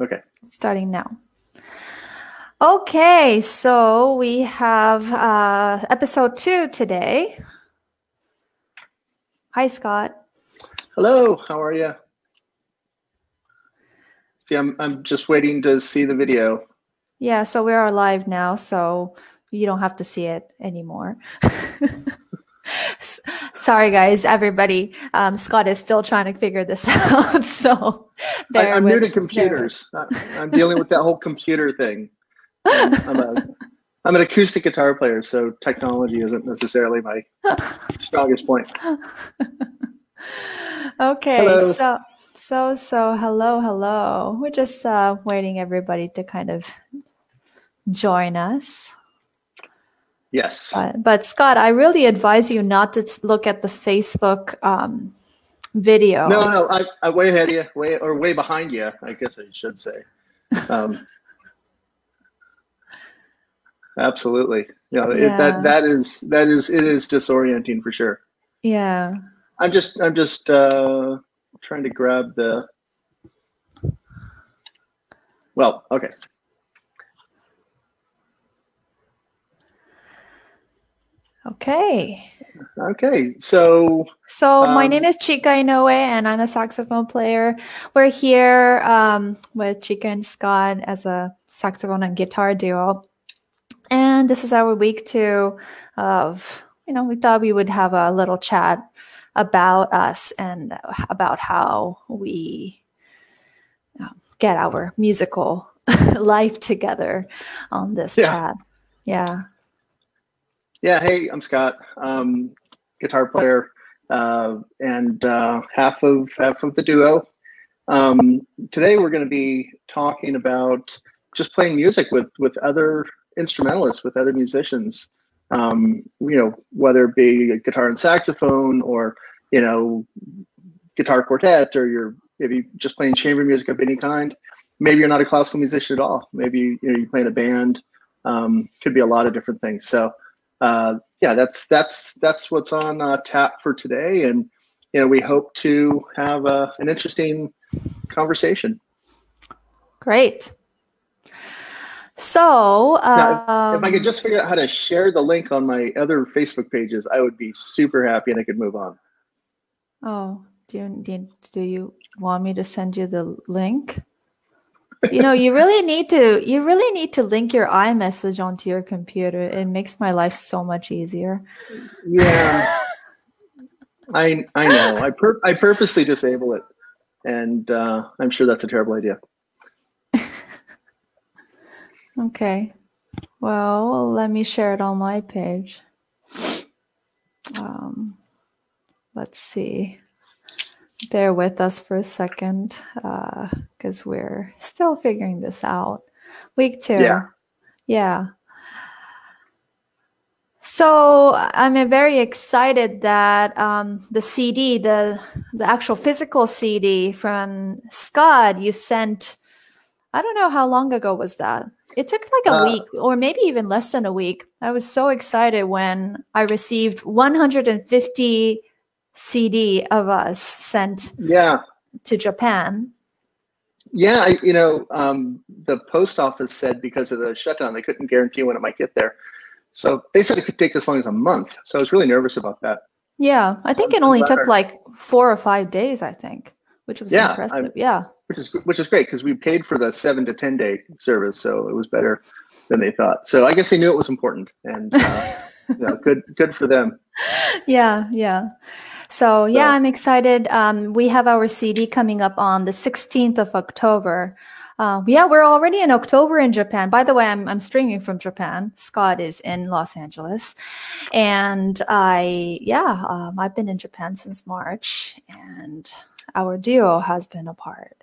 Okay. Starting now. Okay, so we have uh, episode two today. Hi, Scott. Hello, how are you? See, I'm, I'm just waiting to see the video. Yeah, so we are live now, so you don't have to see it anymore. Sorry, guys, everybody. Um, Scott is still trying to figure this out, so I, am new to computers. I'm dealing with that whole computer thing. I'm, a, I'm an acoustic guitar player, so technology isn't necessarily my strongest point. okay, hello. so so so hello, hello. We're just uh, waiting everybody to kind of join us. Yes. But, but, Scott, I really advise you not to look at the Facebook um, video. No, no, I, I way ahead of you, way or way behind you. I guess I should say. Um, absolutely. You know, yeah. It, that that is that is it is disorienting for sure. Yeah. I'm just I'm just uh, trying to grab the. Well, okay. Okay. Okay. So So um, my name is Chika Inoue and I'm a saxophone player. We're here um, with Chika and Scott as a saxophone and guitar duo. And this is our week two of, you know, we thought we would have a little chat about us and about how we um, get our musical life together on this yeah. chat. Yeah. Yeah, hey, I'm Scott, um, guitar player, uh, and uh, half of half of the duo. Um, today we're going to be talking about just playing music with with other instrumentalists, with other musicians. Um, you know, whether it be guitar and saxophone, or you know, guitar quartet, or you're maybe just playing chamber music of any kind. Maybe you're not a classical musician at all. Maybe you know you play in a band. Um, could be a lot of different things. So uh, yeah, that's that's that's what's on uh, tap for today, and you know we hope to have uh, an interesting conversation. Great. So, now, um, if I could um, just figure out how to share the link on my other Facebook pages, I would be super happy, and I could move on. Oh, do you, do, do you want me to send you the link? You know you really need to you really need to link your iMessage onto your computer. It makes my life so much easier. Yeah. I i know. I pur- i purposely disable it and uh, i'm sure that's a terrible idea. Okay. Well let me share it on my page. Um, let's see bear with us for a second because uh, we're still figuring this out. Week two. Yeah. Yeah. So I'm very excited that um, the CD, the the actual physical CD from Scott, you sent. I don't know how long ago was that. It took like a uh, week, or maybe even less than a week. I was so excited when I received 150 CD of us sent yeah to Japan. Yeah, I, you know, um, the post office said because of the shutdown, they couldn't guarantee when it might get there. So they said it could take as long as a month. So I was really nervous about that. Yeah, I think it only took like four or five days. I think, which was yeah, impressive. I'm, yeah, which is which is great because we paid for the seven to ten day service, so it was better than they thought. So I guess they knew it was important, and uh, you know, good good for them. Yeah, yeah. So, so yeah, I'm excited. Um, we have our CD coming up on the 16th of October. Uh, yeah, we're already in October in Japan. By the way, I'm, I'm streaming from Japan. Scott is in Los Angeles. And I, yeah, um, I've been in Japan since March, and our duo has been apart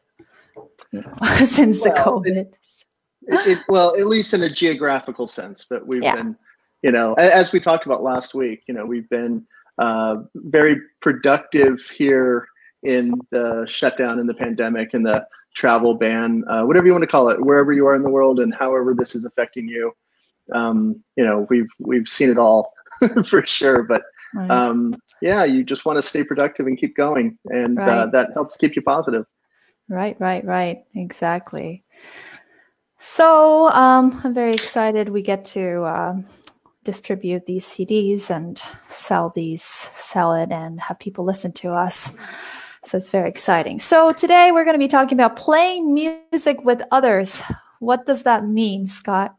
you know, since well, the COVID. It, it, well, at least in a geographical sense, but we've yeah. been, you know, as we talked about last week, you know, we've been uh, very productive here in the shutdown in the pandemic and the travel ban, uh, whatever you want to call it, wherever you are in the world and however this is affecting you. Um, you know, we've we've seen it all for sure, but right. um, yeah, you just want to stay productive and keep going, and uh, right. uh, that helps keep you positive. Right, right, right. Exactly. So um, I'm very excited we get to um, distribute these CDs and sell these, sell it, and have people listen to us. So it's very exciting. So today we're going to be talking about playing music with others. What does that mean, Scott?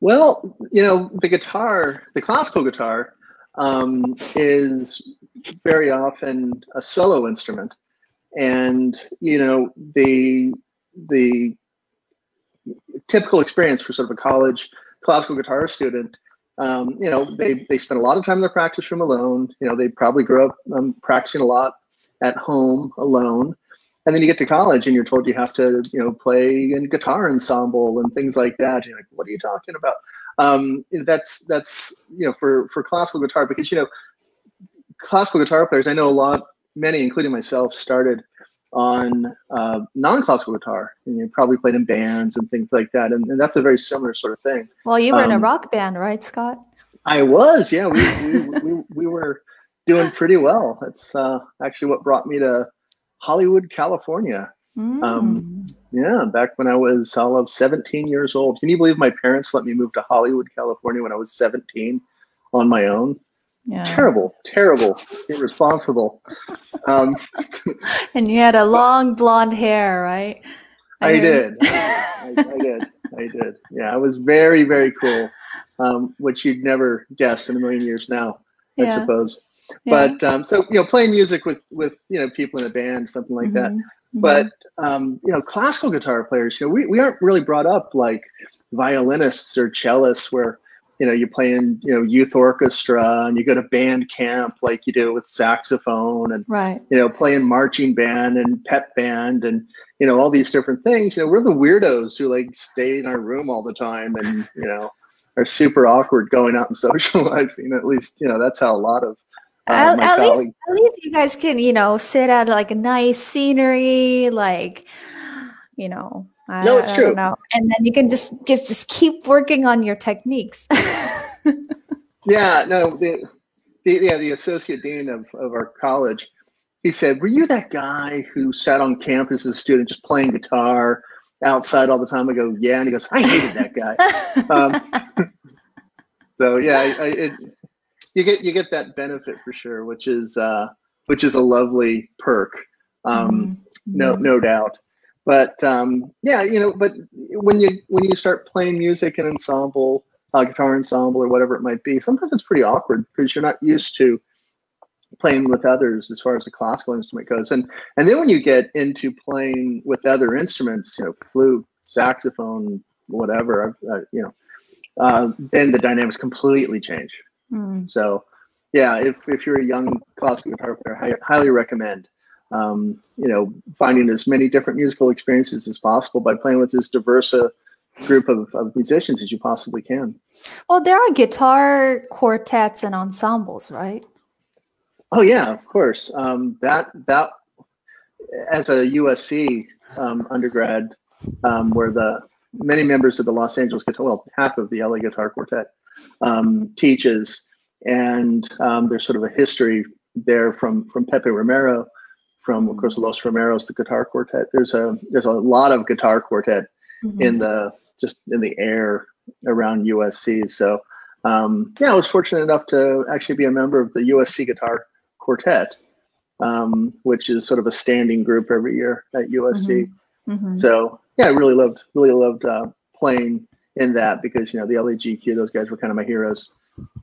well, you know, the guitar, the classical guitar, um, is very often a solo instrument, and you know the the typical experience for sort of a college classical guitar student. Um, you know, they they spend a lot of time in their practice room alone. You know, they probably grew up um, practicing a lot at home alone. And then you get to college and you're told you have to, you know, play in guitar ensemble and things like that. You're like, what are you talking about? Um, that's that's you know for for classical guitar because you know classical guitar players I know a lot many including myself started on uh, non-classical guitar and you probably played in bands and things like that and, and that's a very similar sort of thing. Well you were um, in a um, rock band right scott? I was yeah we, we, we, we were doing pretty well. That's uh, actually what brought me to hollywood california. Um, mm. um, yeah back when i was all of 17 years old. Can you believe my parents let me move to hollywood california when i was 17 on my own yeah. Terrible, terrible, irresponsible. Um, and you had a long blonde hair, right? I, I did. I, I, did. I did. Yeah, I was very, very cool, um, which you'd never guess in a million years now, I yeah. suppose. Yeah. But um, so you know, playing music with with you know people in a band, something like mm-hmm. that. Mm-hmm. But um, you know, classical guitar players, you know, we, we aren't really brought up like violinists or cellists, where you know you play in you know youth orchestra and you go to band camp like you do with saxophone and right. you know playing marching band and pep band and you know all these different things. You know we're the weirdos who like stay in our room all the time and you know are super awkward going out and socializing. At least you know that's how a lot of uh, at, at least at least you guys can you know sit at like a nice scenery like you know I, no, it's true. Know. And then you can just just just keep working on your techniques. yeah, no, the, the yeah the associate dean of, of our college, he said, "Were you that guy who sat on campus as a student just playing guitar outside all the time?" I go, "Yeah," and he goes, "I hated that guy." um, so yeah, I, I, it, you get you get that benefit for sure, which is uh, which is a lovely perk. Um, mm-hmm. No, no doubt but um, yeah, you know, but when you when you start playing music in ensemble, uh, guitar ensemble, or whatever it might be, sometimes it's pretty awkward because you're not used to playing with others as far as the classical instrument goes, and and then when you get into playing with other instruments, you know, flute, saxophone, whatever, uh, you know, uh, then the dynamics completely change. Mm. So, yeah, if if you're a young classical guitar player, I highly recommend um, you know, finding as many different musical experiences as possible by playing with as diverse a group of, of musicians as you possibly can. Well, there are guitar quartets and ensembles, right? Oh yeah, of course. Um, that that as a USC um, undergrad, um, where the many members of the Los Angeles Guitar, well, half of the LA Guitar Quartet um, teaches, and um, there's sort of a history there from from Pepe Romero, from of course Los Romeros, the guitar quartet. There's a there's a lot of guitar quartet mm-hmm. in the just in the air around USC. So um, yeah, I was fortunate enough to actually be a member of the USC Guitar Quartet, um, which is sort of a standing group every year at USC. Mm-hmm. Mm-hmm. So yeah, I really loved really loved uh, playing in that because you know the LAGQ, those guys were kind of my heroes,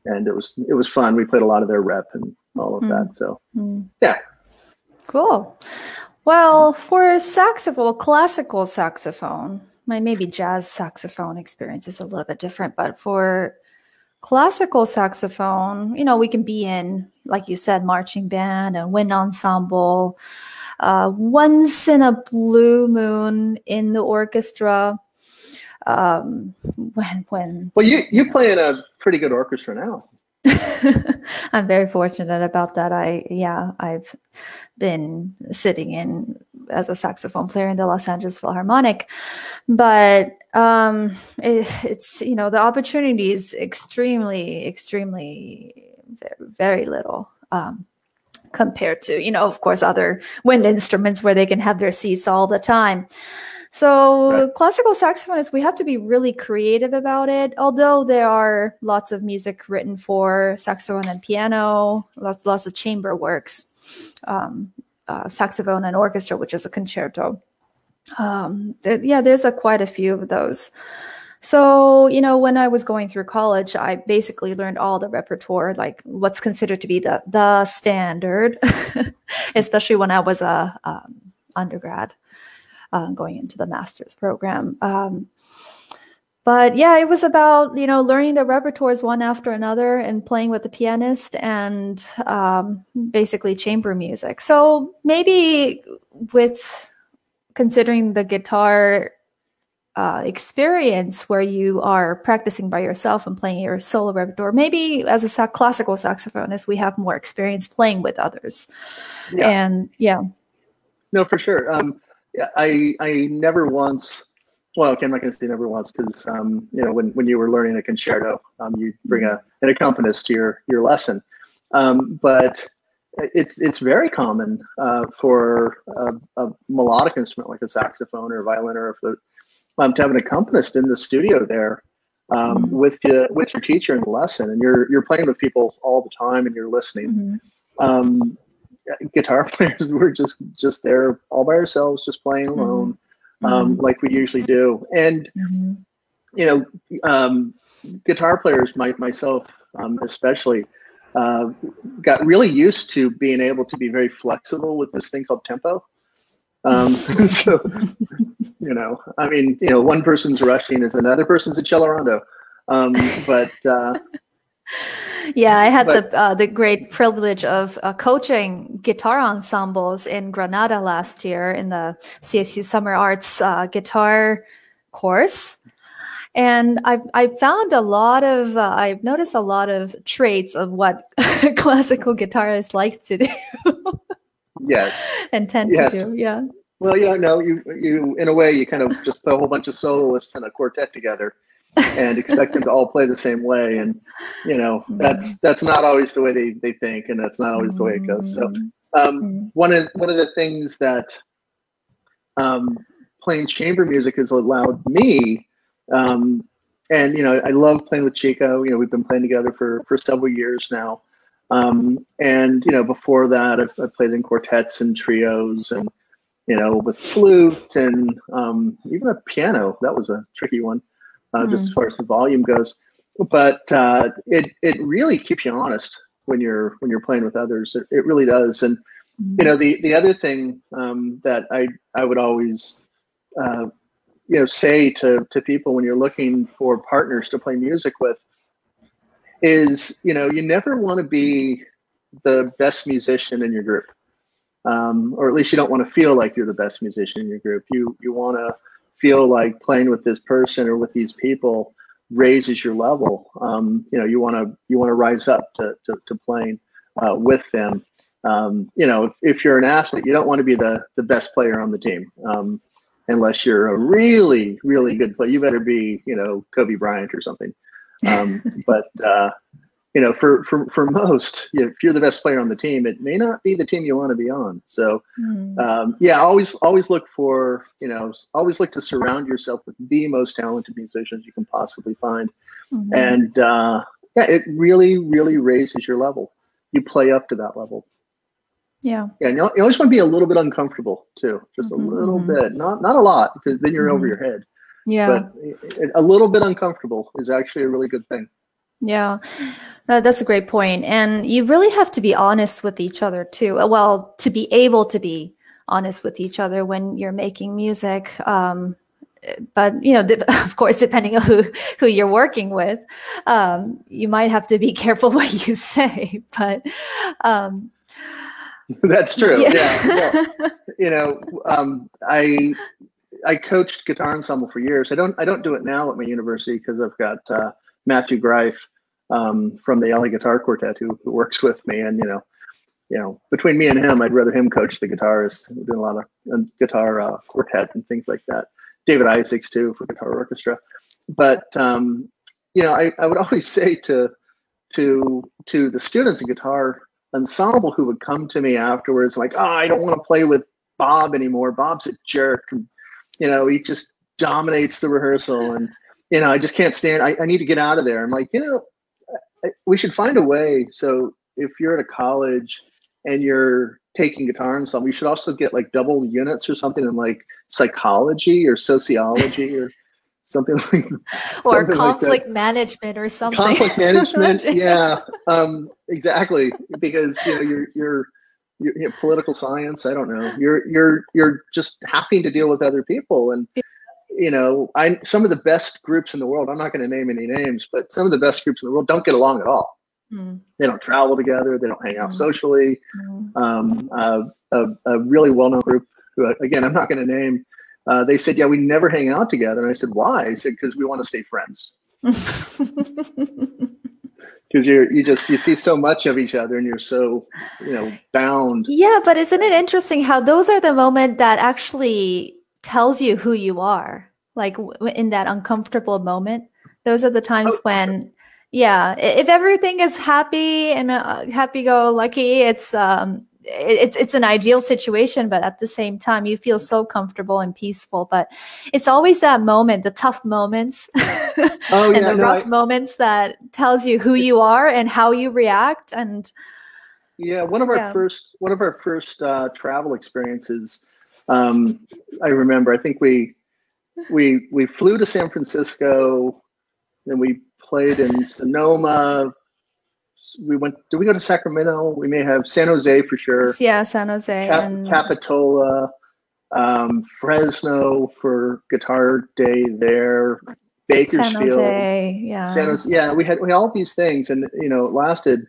and it was it was fun. We played a lot of their rep and all of that. So mm-hmm. yeah, Cool. Well, for saxophone, classical saxophone, my maybe jazz saxophone experience is a little bit different, but for classical saxophone, you know, we can be in, like you said, marching band and wind ensemble. Uh, once in a blue moon in the orchestra. Um, when when well, you you play in a pretty good orchestra now. I'm very fortunate about that. I yeah, I've been sitting in as a saxophone player in the Los Angeles Philharmonic, but um, it, it's you know the opportunity is extremely, extremely, very, very little. Um, compared to, you know, of course, other wind instruments where they can have their seats all the time. So right. classical saxophonists, we have to be really creative about it. Although there are lots of music written for saxophone and piano, lots lots of chamber works, um, uh, saxophone and orchestra, which is a concerto. Um, th yeah, there's a quite a few of those. So, you know, when I was going through college, I basically learned all the repertoire, like what's considered to be the the standard, especially when I was a um, undergrad, uh, going into the master's program. Um, but yeah, it was about you know learning the repertoires one after another and playing with the pianist and um, basically chamber music. So maybe with considering the guitar uh, experience where you are practicing by yourself and playing your solo repertoire. Maybe as a sac- classical saxophonist, we have more experience playing with others. Yeah. And yeah. No, for sure. Um, I I never once. Well, okay, I'm not going to say never once because um, you know when, when you were learning a concerto, um, you bring a an accompanist to your your lesson. Um, but it's it's very common uh, for a, a, melodic instrument like a saxophone or a violin or a flute um, to have an accompanist in the studio there um, mm-hmm. with you with your teacher in the lesson, and you're you're playing with people all the time, and you're listening. Mm-hmm. Um, guitar players were just just there all by ourselves, just playing mm-hmm. alone, um, mm-hmm. like we usually do. And mm-hmm. you know, um, guitar players, my, myself um, especially, uh, got really used to being able to be very flexible with this thing called tempo. Um, so, you know, I mean, you know, one person's rushing is another person's accelerando. Um, but uh, yeah, I had but, the uh, the great privilege of uh, coaching guitar ensembles in Granada last year in the CSU Summer Arts uh, guitar course. And I've, I've found a lot of, uh, I've noticed a lot of traits of what classical guitarists like to do. yes. and tend yes. to do. Yeah. Well, yeah, no, you you in a way you kind of just put a whole bunch of soloists and a quartet together and expect them to all play the same way, and you know mm-hmm. that's that's not always the way they, they think, and that's not always the way it goes. So, mm-hmm. um, mm-hmm. one of one of the things that um, playing chamber music has allowed me, um, and you know, I love playing with Chika. You know, we've been playing together for for several years now. Um, and you know, before that, I've, I've, played in quartets and trios, and you know, with flute and um, even a piano. That was a tricky one, uh, mm. just as far as the volume goes. But uh, it it really keeps you honest when you're when you're playing with others. It, it really does. And mm. you know, the the other thing um, that I I would always uh, you know say to to people when you're looking for partners to play music with is you know you never want to be the best musician in your group um, or at least you don't want to feel like you're the best musician in your group you you want to feel like playing with this person or with these people raises your level. Um, you know you want to you want to rise up to, to, to playing uh, with them. Um, you know if, if, you're an athlete you don't want to be the the best player on the team um, unless you're a really really good player. You better be you know kobe bryant or something. Um, but uh, you know, for for for most, you know, if you're the best player on the team, it may not be the team you want to be on. So, mm. um, yeah, always always look for you know, always look to surround yourself with the most talented musicians you can possibly find, mm-hmm. and uh, yeah, it really really raises your level. You play up to that level. Yeah. Yeah, and you always want to be a little bit uncomfortable too, just mm-hmm, a little mm-hmm. bit, not not a lot, because then you're over mm-hmm. your head. Yeah. But a little bit uncomfortable is actually a really good thing. Yeah. Uh, that's a great point. And you really have to be honest with each other too. Uh, well, to be able to be honest with each other when you're making music. Um, but you know, of course, depending on who who you're working with, um, you might have to be careful what you say. But um, that's true. Yeah, yeah. Well, you know, um, I I coached guitar ensemble for years. I don't I don't do it now at my university because I've got uh, Matthew Greif um, from the LA Guitar Quartet who, who works with me, and you know, you know, between me and him, I'd rather him coach the guitarists. We're doing a lot of uh, guitar uh, quartet and things like that. David Isaacs too for guitar orchestra, but um, you know, I, I would always say to to to the students in guitar ensemble who would come to me afterwards, like, oh, I don't want to play with Bob anymore. Bob's a jerk. And, you know, he just dominates the rehearsal. And, you know, I just can't stand, I, I need to get out of there. I'm like, you know, we should find a way. So if you're at a college and you're taking guitar and something, you should also get like double units or something in like psychology or sociology or something like or something conflict like management or something. Conflict management yeah um, exactly because you know you're you're you know, political science i don't know. You're you're you're just having to deal with other people and you know i some of the best groups in the world i'm not going to name any names but some of the best groups in the world don't get along at all mm. they don't travel together they don't hang out mm. socially mm. Um, uh, a, a really well-known group who again i'm not going to name uh, they said, "Yeah, we never hang out together." And I said, "Why?" I said, "Because we want to stay friends." Because you're you just you see so much of each other, and you're so you know bound. Yeah, but isn't it interesting how those are the moment that actually tells you who you are? Like in that uncomfortable moment, those are the times oh, when yeah if everything is happy and uh, happy go lucky it's um it's it's an ideal situation but at the same time you feel so comfortable and peaceful but it's always that moment the tough moments oh, and yeah, the no, rough I, moments that tells you who you are and how you react and yeah one of our yeah. first one of our first uh, travel experiences um, i remember i think we we we flew to san francisco and we played in sonoma we went. Did we go to Sacramento? We may have San Jose for sure. Yeah, San Jose. Cap- and... Capitola, um, Fresno for Guitar Day there. Bakersfield. San Jose, yeah. San Jose, yeah. We had we had all these things, and you know, it lasted.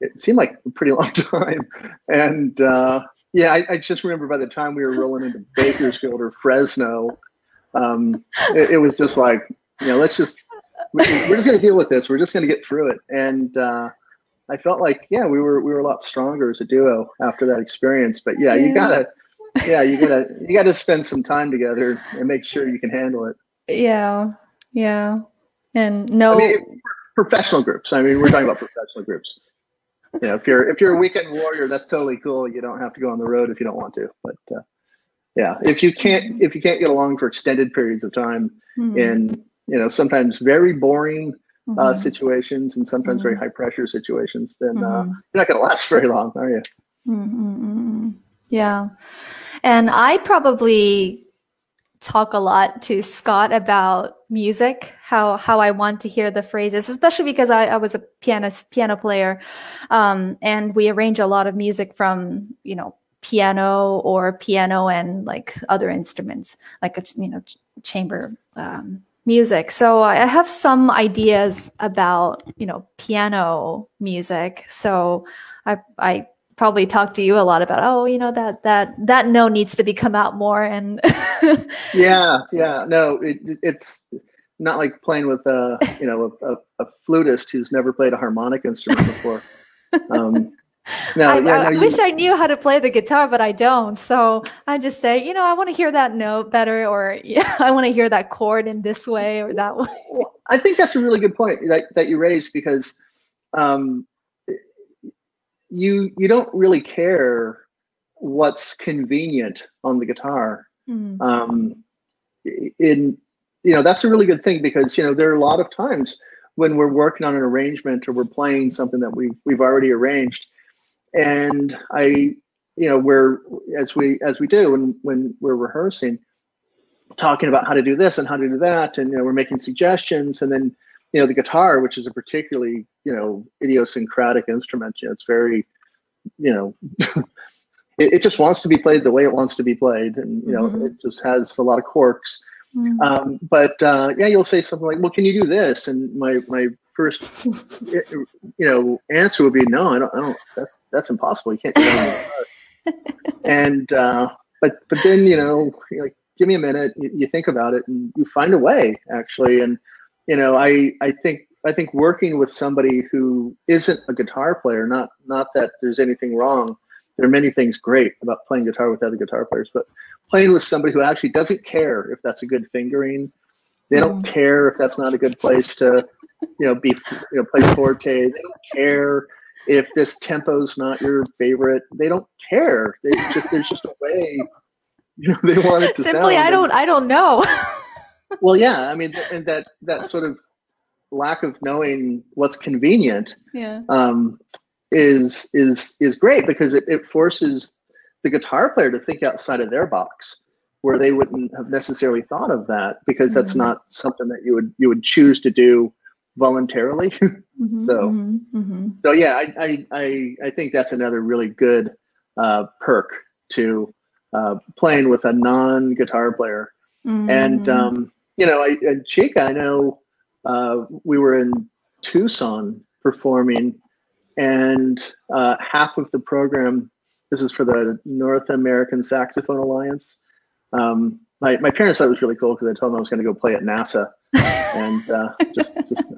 It seemed like a pretty long time, and uh, yeah, I, I, just remember by the time we were rolling into Bakersfield or Fresno, um, it, it was just like, you know, let's just we're just going to deal with this. We're just going to get through it. And uh, I felt like yeah, we were we were a lot stronger as a duo after that experience. But yeah, yeah. you gotta yeah you gotta you gotta spend some time together and make sure you can handle it. Yeah, yeah, and no I mean, professional groups. I mean, we're talking about professional groups. You know, if you're if you're a weekend warrior, that's totally cool. You don't have to go on the road if you don't want to. But uh, yeah, if you can't if you can't get along for extended periods of time mm-hmm. in you know sometimes very boring uh, mm-hmm. uh, situations and sometimes mm-hmm. very high pressure situations, then uh, mm-hmm. you're not going to last very long, are you? Mm-hmm, mm-hmm. Yeah. And I probably talk a lot to Scott about music, how how I want to hear the phrases, especially because I, I was a pianist, piano player, um, and we arrange a lot of music from you know piano or piano and like other instruments, like a you know chamber um, music. So I have some ideas about, you know, piano music. So I I probably talk to you a lot about, oh, you know, that that that note needs to be come out more and Yeah, yeah. No, it, it's not like playing with a, you know, a, a, a flutist who's never played a harmonic instrument before. Um, no, I, yeah, I, no, I wish I knew how to play the guitar, but I don't. So I just say, you know, I want to hear that note better, or yeah, I want to hear that chord in this way or that way. I think that's a really good point that, that you raised because um, you you don't really care what's convenient on the guitar. Mm. Um, in you know that's a really good thing because you know there are a lot of times when we're working on an arrangement or we're playing something that we we've already arranged and I, you know, we're as we as we do when when we're rehearsing, talking about how to do this and how to do that, and you know, we're making suggestions, and then you know, the guitar, which is a particularly you know idiosyncratic instrument, you know, it's very, you know. it, it, just wants to be played the way it wants to be played, and you know mm-hmm. it just has a lot of quirks. Mm-hmm. Um, but uh, yeah, you'll say something like, "Well, can you do this?" And my my first, you know, answer would be no. I don't. I don't. That's that's impossible. You can't do that. and uh, but but then you know, like, give me a minute. You, you think about it, and you find a way actually. And you know, I I think I think working with somebody who isn't a guitar player, not not that there's anything wrong. There are many things great about playing guitar with other guitar players, but playing with somebody who actually doesn't care if that's a good fingering, they don't mm. care if that's not a good place to you know, be you know, play forte. They don't care if this tempo's not your favorite, they don't care. They just there's just a way you know, they want it to simply. I don't. I don't know. well, yeah. I mean, and that that sort of lack of knowing what's convenient. Yeah. Um, is is is great because it, it forces the guitar player to think outside of their box where they wouldn't have necessarily thought of that because that's mm-hmm. not something that you would you would choose to do voluntarily. mm-hmm, so mm-hmm, mm-hmm, so yeah, I, I, I I think that's another really good uh, perk to uh, playing with a non guitar player. And mm-hmm. um, you know, I, and Chika, I know uh, we were in Tucson performing, and uh, half of the program. This is for the North American Saxophone Alliance. Um, my, my parents thought it was really cool because I told them I was going to go play at NASA, and uh, just, just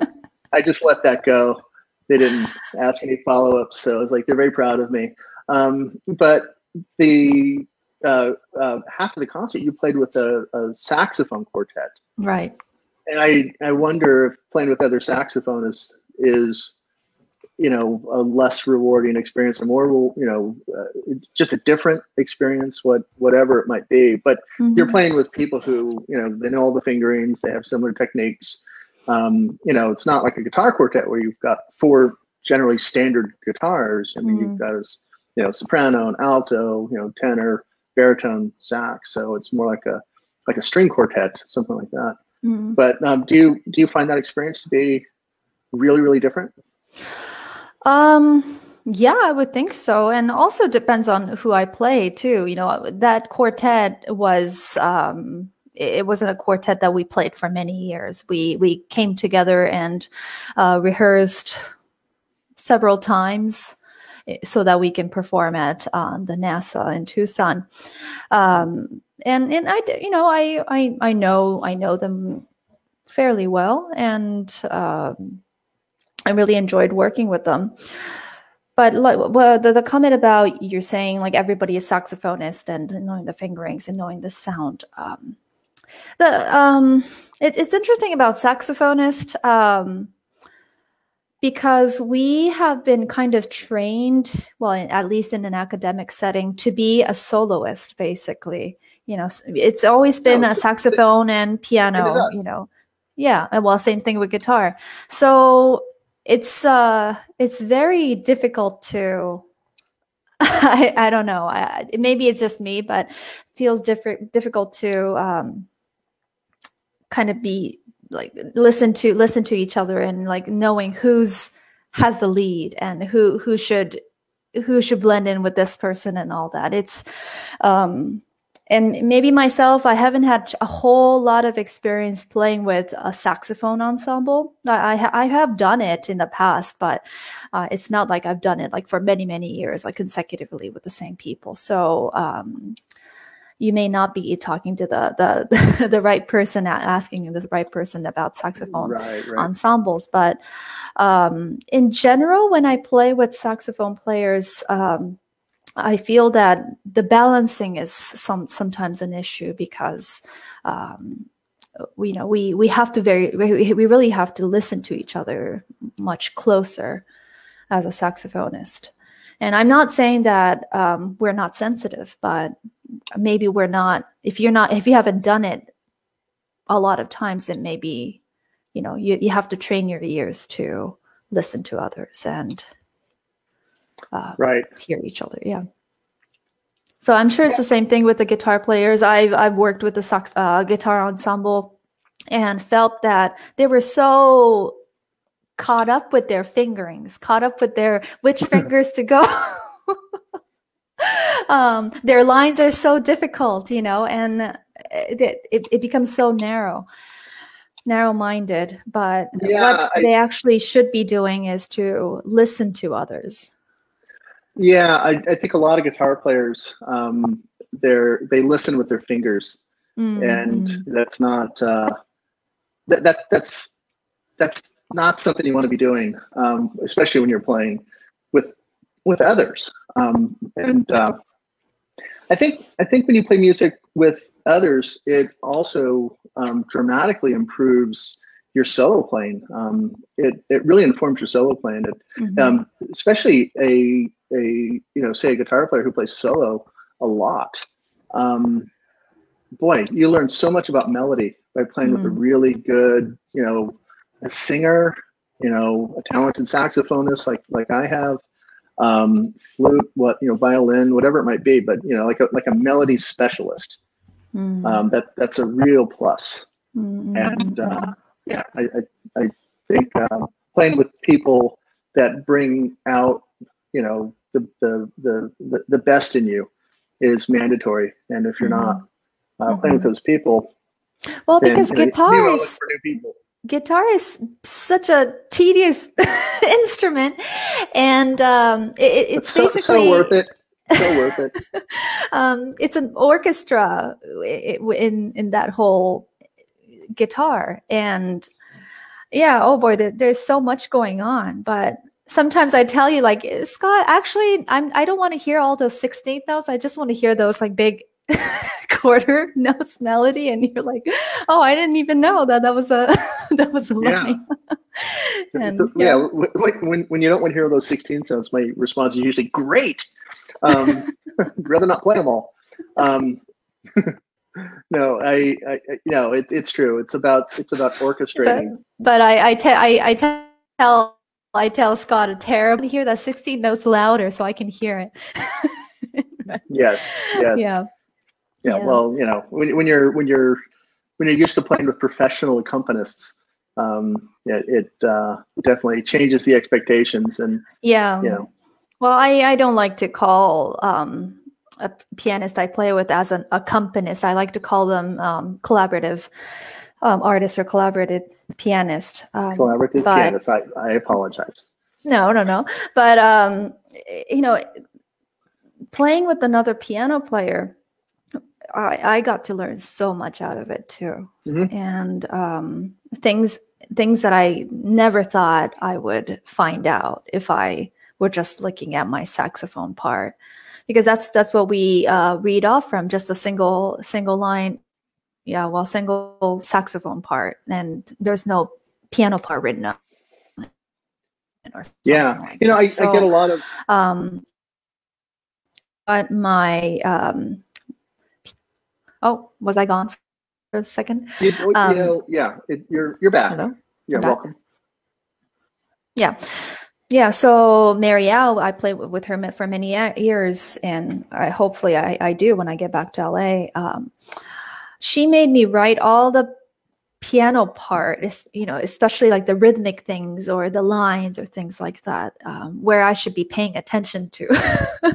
I just let that go. They didn't ask any follow ups, so I was like they're very proud of me. Um, but the uh, uh, half of the concert you played with a, a, saxophone quartet, right? And I I wonder if playing with other saxophonists is you know a less rewarding experience or more you know uh, just a different experience what whatever it might be but mm-hmm. you're playing with people who you know they know all the fingerings they have similar techniques um, you know it's not like a guitar quartet where you've got four generally standard guitars i mean mm-hmm. you've got a you know soprano and alto you know tenor baritone sax so it's more like a like a string quartet something like that mm-hmm. but um, do you do you find that experience to be really really different um, yeah, I would think so. And also depends on who I play too. You know, that quartet was um it wasn't a quartet that we played for many years. We we came together and uh, rehearsed several times eh, so that we can perform at uh, the NASA in Tucson. Um, and and I you know I I I know I know them fairly well and. Um, I really enjoyed working with them. But like well, the, the comment about you're saying like everybody is saxophonist and knowing the fingerings and knowing the sound. Um, the um, it, it's interesting about saxophonist um, because we have been kind of trained, well, at least in an academic setting, to be a soloist. Basically, you know, it's always been no, a saxophone and piano. You know, yeah. Well, same thing with guitar. So it's uh it's very difficult to I, I don't know I, maybe it's just me but feels different difficult to um kind of be like listen to listen to each other and like knowing who's has the lead and who who should who should blend in with this person and all that it's um and maybe myself i haven't had a whole lot of experience playing with a saxophone ensemble. I, I, I have done it in the past but uh, it's not like i've done it like for many many years like consecutively with the same people. So um, you may not be talking to the the the right person asking the right person about saxophone right, right. ensembles. But um, in general when i play with saxophone players um, I feel that the balancing is some sometimes an issue because um, we you know we we have to very we, really have to listen to each other much closer as a saxophonist. And I'm not saying that um, we're not sensitive, but maybe we're not. If you're not, if you haven't done it a lot of times, then maybe you know you you have to train your ears to listen to others and uh, right. hear each other yeah. So i'm sure it's the same thing with the guitar players. I've i've worked with the sax, uh, guitar ensemble and felt that they were so caught up with their fingerings caught up with their which fingers to go. Um, their lines are so difficult you know and it, it, it becomes so narrow narrow-minded. But yeah, what I, they actually should be doing is to listen to others yeah, I, I think a lot of guitar players, um, they're they listen with their fingers, mm-hmm. and that's not uh, that, that that's that's not something you want to be doing, um, especially when you're playing with with others. Um, and uh, I think I think when you play music with others, it also um, dramatically improves your solo playing. Um, it it really informs your solo playing. It, Mhm. um, especially a a you know say a guitar player who plays solo a lot. Um, boy, you learn so much about melody by playing with a Mm. really good you know a singer, you know a talented saxophonist like like I have. Um, flute, what you know, violin, whatever it might be, but you know, like a like a melody specialist. Mm. Um, that that's a real plus Mm, and mm, uh, yeah, I, I, I think uh, playing with people that bring out, you know, the, the the the best in you is mandatory. And if you're not uh, playing with those people, well, then, because you know, guitar is look for new people. guitar is such a tedious instrument, and um, it, it- it's so, basically so worth it. So worth it. um, it's an orchestra in in that whole guitar and yeah oh boy there's so much going on but sometimes i tell you like scott actually i'm i don't want to hear all those 16th notes i just want to hear those like big quarter notes melody and you're like oh i didn't even know that that was a that was a Yeah. and So, yeah, w- when when you don't want to hear those sixteenth notes, my response is usually great. Um, rather not play them all. Um, no, I, I, know, it's it's true. It's about it's about orchestrating. but I I, te- I I tell I tell Scott a terrible hear that 16 notes louder so I can hear it. Yes, yes, yeah. yeah. yeah. Well, you know, when when you're when you're when you're used to playing with professional accompanists, um, yeah, it uh, definitely changes the expectations. And Yeah. you know, Well, I I don't like to call um a pianist I play with as an accompanist. I like to call them um, collaborative um, artist or collaborative pianist. Um, collaborative but- pianists, I, I apologize. No, no, no. But um, you know, playing with another piano player, I, I got to learn so much out of it too, Mhm. and um, things things that I never thought I would find out if I were just looking at my saxophone part, because that's that's what we uh, read off from just a single single line, yeah, well, single saxophone part, and there's no piano part written up. Yeah, like you know, I, that. I get a lot of um but my um oh was i gone for a second you, you Um, know, yeah, it, you're you're back. hello back. welcome. yeah yeah so marielle i played with with her for many years and i hopefully i, I do when i get back to la um, she made me write all the piano part you know especially like the rhythmic things or the lines or things like that um, where i should be paying attention to.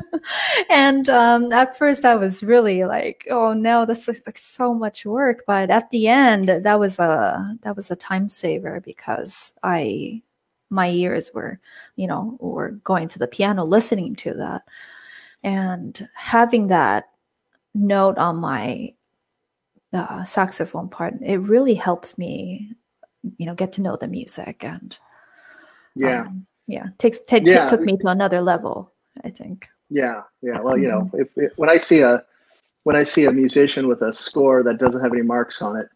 And um, at first i was really like oh no this is like so much work. But at the end that was a that was a time saver because i my ears were you know were going to the piano listening to that. And having that note on my uh, saxophone part it really helps me you know get to know the music and Yeah, um, yeah takes ta- ta- Yeah. took me to another level i think yeah, yeah. Well, you know, if, if when I see a when I see a musician with a score that doesn't have any marks on it,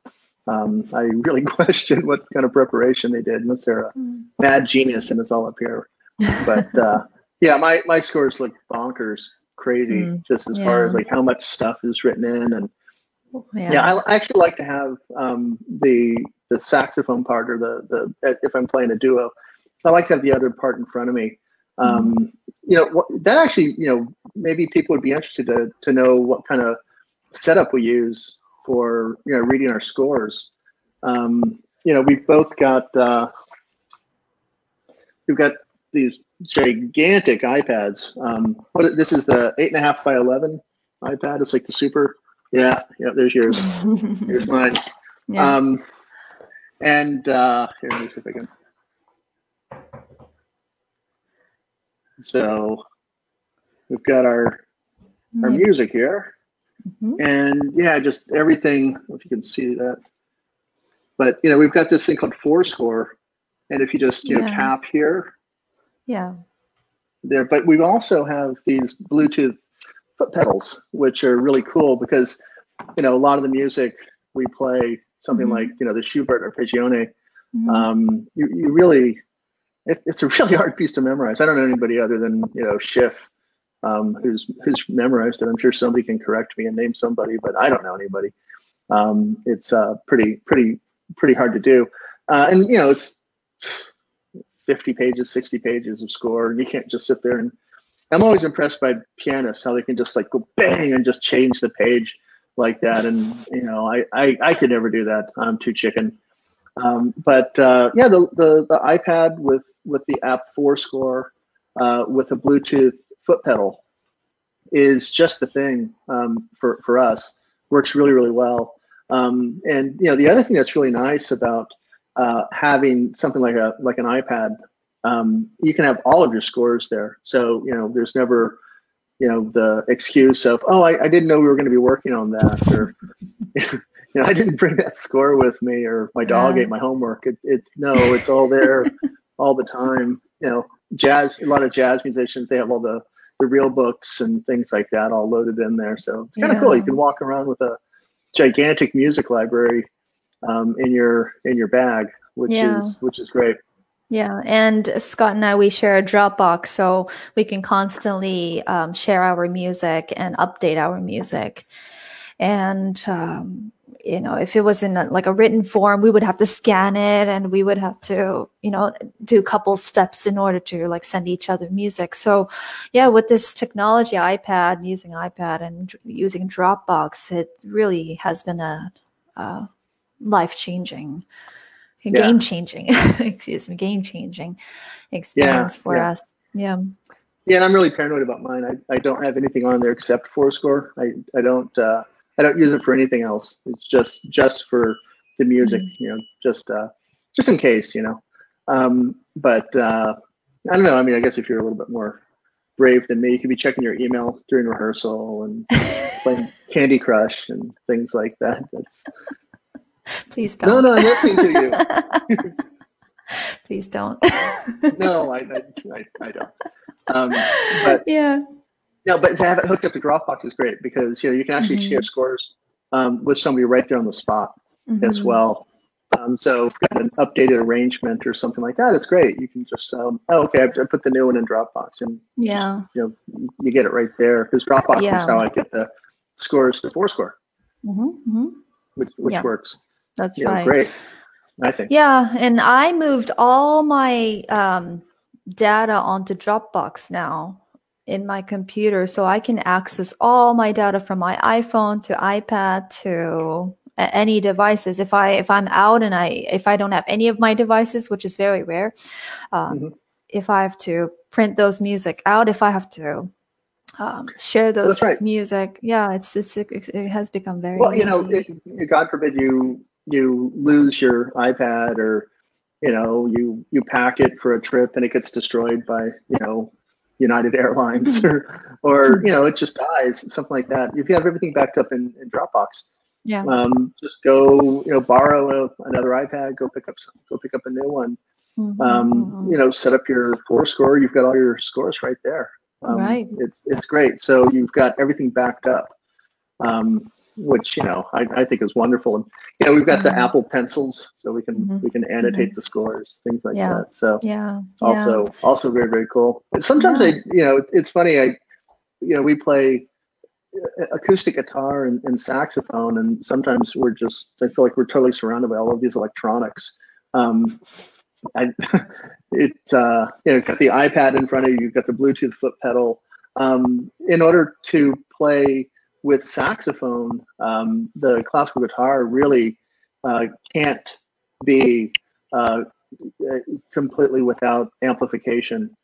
um, I really question what kind of preparation they did, unless they're a mad genius and it's all up here. But uh, yeah, my my scores look bonkers, crazy, Mm, just as far as like how much stuff is written in and yeah, yeah, I, actually like to have um, the the saxophone part or the the if I'm playing a duo, I like to have the other part in front of me. Um, you know, what, that actually, you know, maybe people would be interested to to know what kind of setup we use for you know reading our scores. Um, you know, we've both got uh, we've got these gigantic iPads. Um, what this is the eight and a half by eleven iPad. It's like the super. Yeah, yeah. There's yours. Here's mine. yeah. Um, and uh, here, let me see if I can. So we've got our our Maybe- music here, Mhm. and yeah, just everything. If you can see that, but you know, we've got this thing called forScore, and if you just you know tap here, yeah there. But we also have these Bluetooth foot pedals, which are really cool because you know a lot of the music we play, something Mhm. like you know the Schubert arpeggione, Mm-hmm. Um, you, you really, it, it's a really hard piece to memorize. I don't know anybody other than you know Schiff, um, who's who's memorized it. I'm sure somebody can correct me and name somebody, but I don't know anybody. Um, it's uh, pretty pretty pretty hard to do, uh, and you know it's 50 pages, 60 pages of score, and you can't just sit there and. I'm always impressed by pianists how they can just like go bang and just change the page like that, and you know I I, I could never do that. I'm too chicken. Um, but uh, yeah, the, the the iPad with with the app forScore uh, with a Bluetooth foot pedal is just the thing um, for for us. Works really really well. Um, and you know the other thing that's really nice about uh, having something like a like an iPad, um, you can have all of your scores there. So you know there's never you know the excuse of oh I, I didn't know we were going to be working on that or you know, I didn't bring that score with me, or my dog yeah. ate my homework. It, it's no, it's all there, all the time. You know, jazz. A lot of jazz musicians they have all the the real books and things like that all loaded in there. So it's kind of yeah. cool. You can walk around with a gigantic music library um, in your in your bag, which yeah. is which is great. Yeah, and Scott and I we share a Dropbox, so we can constantly um, share our music and update our music. And um, you know if it was in a, like a written form we would have to scan it and we would have to you know do a couple steps in order to like send each other music so yeah with this technology ipad using ipad and using dropbox it really has been a, a life changing yeah. game changing excuse me game changing experience yeah, for yeah. us yeah yeah and i'm really paranoid about mine I, I don't have anything on there except forScore i i don't uh I don't use it for anything else. It's just just for the music, mm-hmm. you know, just uh, just in case, you know. Um, but uh, I don't know. I mean, I guess if you're a little bit more brave than me, you could be checking your email during rehearsal and playing Candy Crush and things like that. That's please don't. No, no, I'm listening to you. please don't. no, I, I, I, I don't. Um, but yeah no, but to have it hooked up to Dropbox is great because you know you can actually mm-hmm. share scores um, with somebody right there on the spot mm-hmm. as well. Um, so if got an updated arrangement or something like that, it's great. You can just um, oh okay, I put the new one in Dropbox and yeah, you know you get it right there because Dropbox yeah. is how I get the scores to forScore, mm-hmm. mm-hmm. which which yeah. works. That's right. Know, great. I think. Yeah, and I moved all my um, data onto Dropbox now in my computer so I can access all my data from my iPhone to iPad to any devices if i if i'm out and i if i don't have any of my devices which is very rare um, mm-hmm. if i have to print those music out if i have to um, share those right. music yeah it's, it's it, it, has become very well you know it, god forbid you you lose your ipad or you know you you pack it for a trip and it gets destroyed by you know United Airlines or or you know it just dies something like that. If you have everything backed up in, in Dropbox, yeah, um, just go you know borrow a, another iPad, go pick up some, go pick up a new one. Mm-hmm. Um, you know, set up your forScore. You've got all your scores right there. Um, right. It's it's great. So you've got everything backed up. Um, which you know I, I think is wonderful. And you know we've got mm-hmm. the Apple pencils, so we can mm-hmm. we can annotate mm-hmm. the scores, things like yeah. that. So yeah, also yeah. also very very cool. And sometimes yeah. I you know it's funny I you know we play acoustic guitar and, and, saxophone, and sometimes we're just I feel like we're totally surrounded by all of these electronics. Um, I, it uh, you know got the iPad in front of you, you've got the Bluetooth foot pedal. Um, in order to play with saxophone, um, the classical guitar really uh, can't be uh, completely without amplification.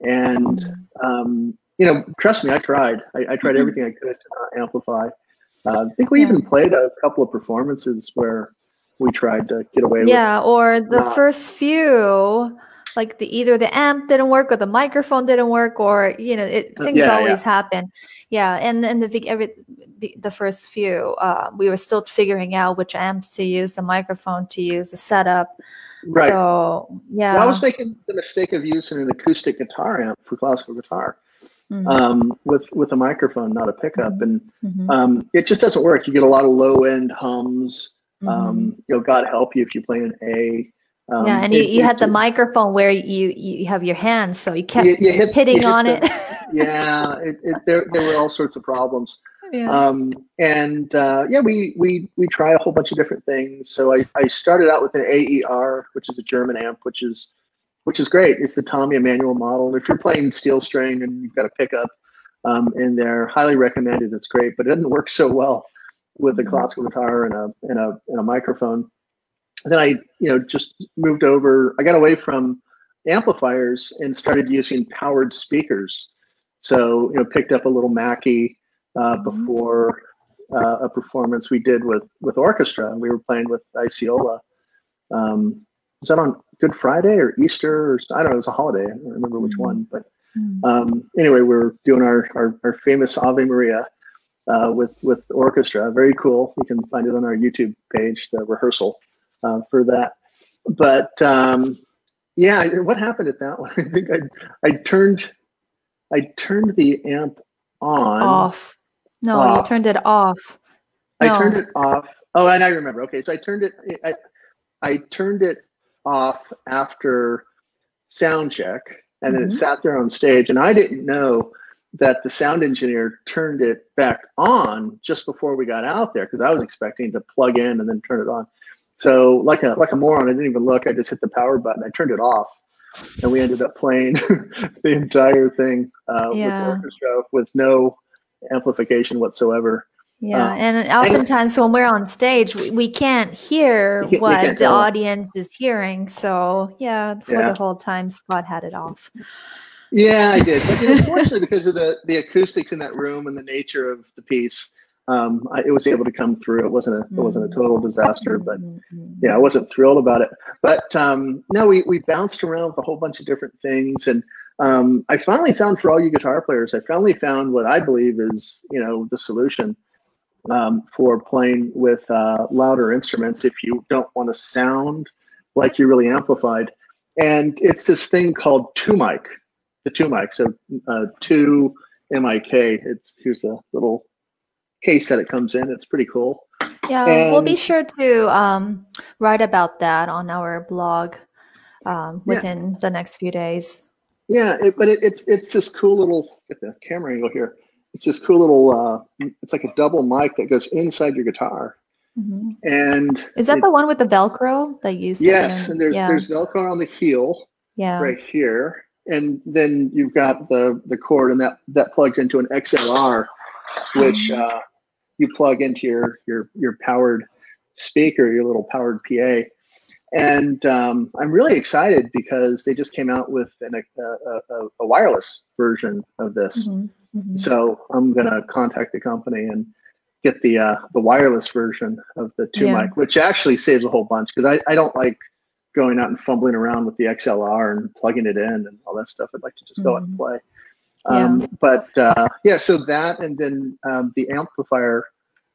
And um, you know, trust me, I tried. I, I tried everything I could to amplify. Uh, I think we even played a couple of performances where we tried to get away yeah, with. Yeah, or the first few like the either the amp didn't work or the microphone didn't work or you know it, uh, things yeah, always yeah. happen yeah and then the every the first few uh, we were still figuring out which amp to use the microphone to use the setup right so yeah well, i was making the mistake of using an acoustic guitar amp for classical guitar mm-hmm. um, with with a microphone not a pickup mm-hmm. and mm-hmm. Um, it just doesn't work you get a lot of low end hums um, mm-hmm. you know god help you if you play an a Um, yeah, and you, you had the microphone where you you have your hands, so you kept you, you hit, hitting on the, it. yeah, it, it, there there were all sorts of problems. Yeah. Um, and uh, yeah, we we we tried a whole bunch of different things. So I, I started out with an AER, which is a German amp, which is which is great. It's the Tommy Emmanuel model. And if you're playing steel string and you've got a pickup um, in there, highly recommended. It's great, but it doesn't work so well with a mm-hmm. classical guitar and a and a and a microphone. And then I, you know, just moved over. I got away from amplifiers and started using powered speakers. So, you know, picked up a little Mackie uh, mm-hmm. before uh, a performance we did with with orchestra. We were playing with Iciola. Um, was that on Good Friday or Easter or I don't know. It was a holiday. I don't remember which mm-hmm. one, but mm-hmm. um, anyway, we are doing our, our, our famous Ave Maria uh, with with orchestra. Very cool. You can find it on our YouTube page, the rehearsal uh, for that. But um, yeah, what happened at that one? I think I I turned I turned the amp on off. No, off. you turned it off. No. I turned it off. Oh, and I remember. Okay, so I turned it. I I turned it off after sound check, and then mm-hmm. it sat there on stage, and I didn't know that the sound engineer turned it back on just before we got out there because I was expecting to plug in and then turn it on. So like a like a moron, I didn't even look. I just hit the power button. I turned it off, and we ended up playing the entire thing uh, yeah. with orchestra with no amplification whatsoever. Yeah, uh, and oftentimes and, when we're on stage, we, we can't hear what can't the audience is hearing. So yeah, for yeah. the whole time, Scott had it off. Yeah, I did. But you know, fortunately, because of the the acoustics in that room and the nature of the piece, um, I, it was able to come through. It wasn't a it wasn't a total disaster, but mm-hmm. yeah, I wasn't thrilled about it. But um, no, we we bounced around with a whole bunch of different things, and um, I finally found for all you guitar players, I finally found what I believe is you know the solution um, for playing with uh, louder instruments if you don't want to sound like you're really amplified. And it's this thing called two mic, the two mic. So uh, two MIK. It's here's the little case that it comes in. It's pretty cool. Yeah, and, we'll be sure to um, write about that on our blog um, within yeah. the next few days. Yeah, it, but it, it's it's this cool little get the camera angle here it's this cool little uh, it's like a double mic that goes inside your guitar mm-hmm. and is that it, the one with the velcro that you yes and there's yeah. there's velcro on the heel yeah right here and then you've got the the cord and that that plugs into an xlr which mm-hmm. uh, you plug into your your your powered speaker your little powered pa and um, I'm really excited because they just came out with an, a, a, a, wireless version of this. Mm-hmm. Mm-hmm. So I'm gonna contact the company and get the uh, the wireless version of the two yeah. mic, which actually saves a whole bunch because I, I don't like going out and fumbling around with the XLR and plugging it in and all that stuff. I'd like to just go mm-hmm. out and mm-hmm. play. Um, yeah. But uh, yeah, so that and then um, the amplifier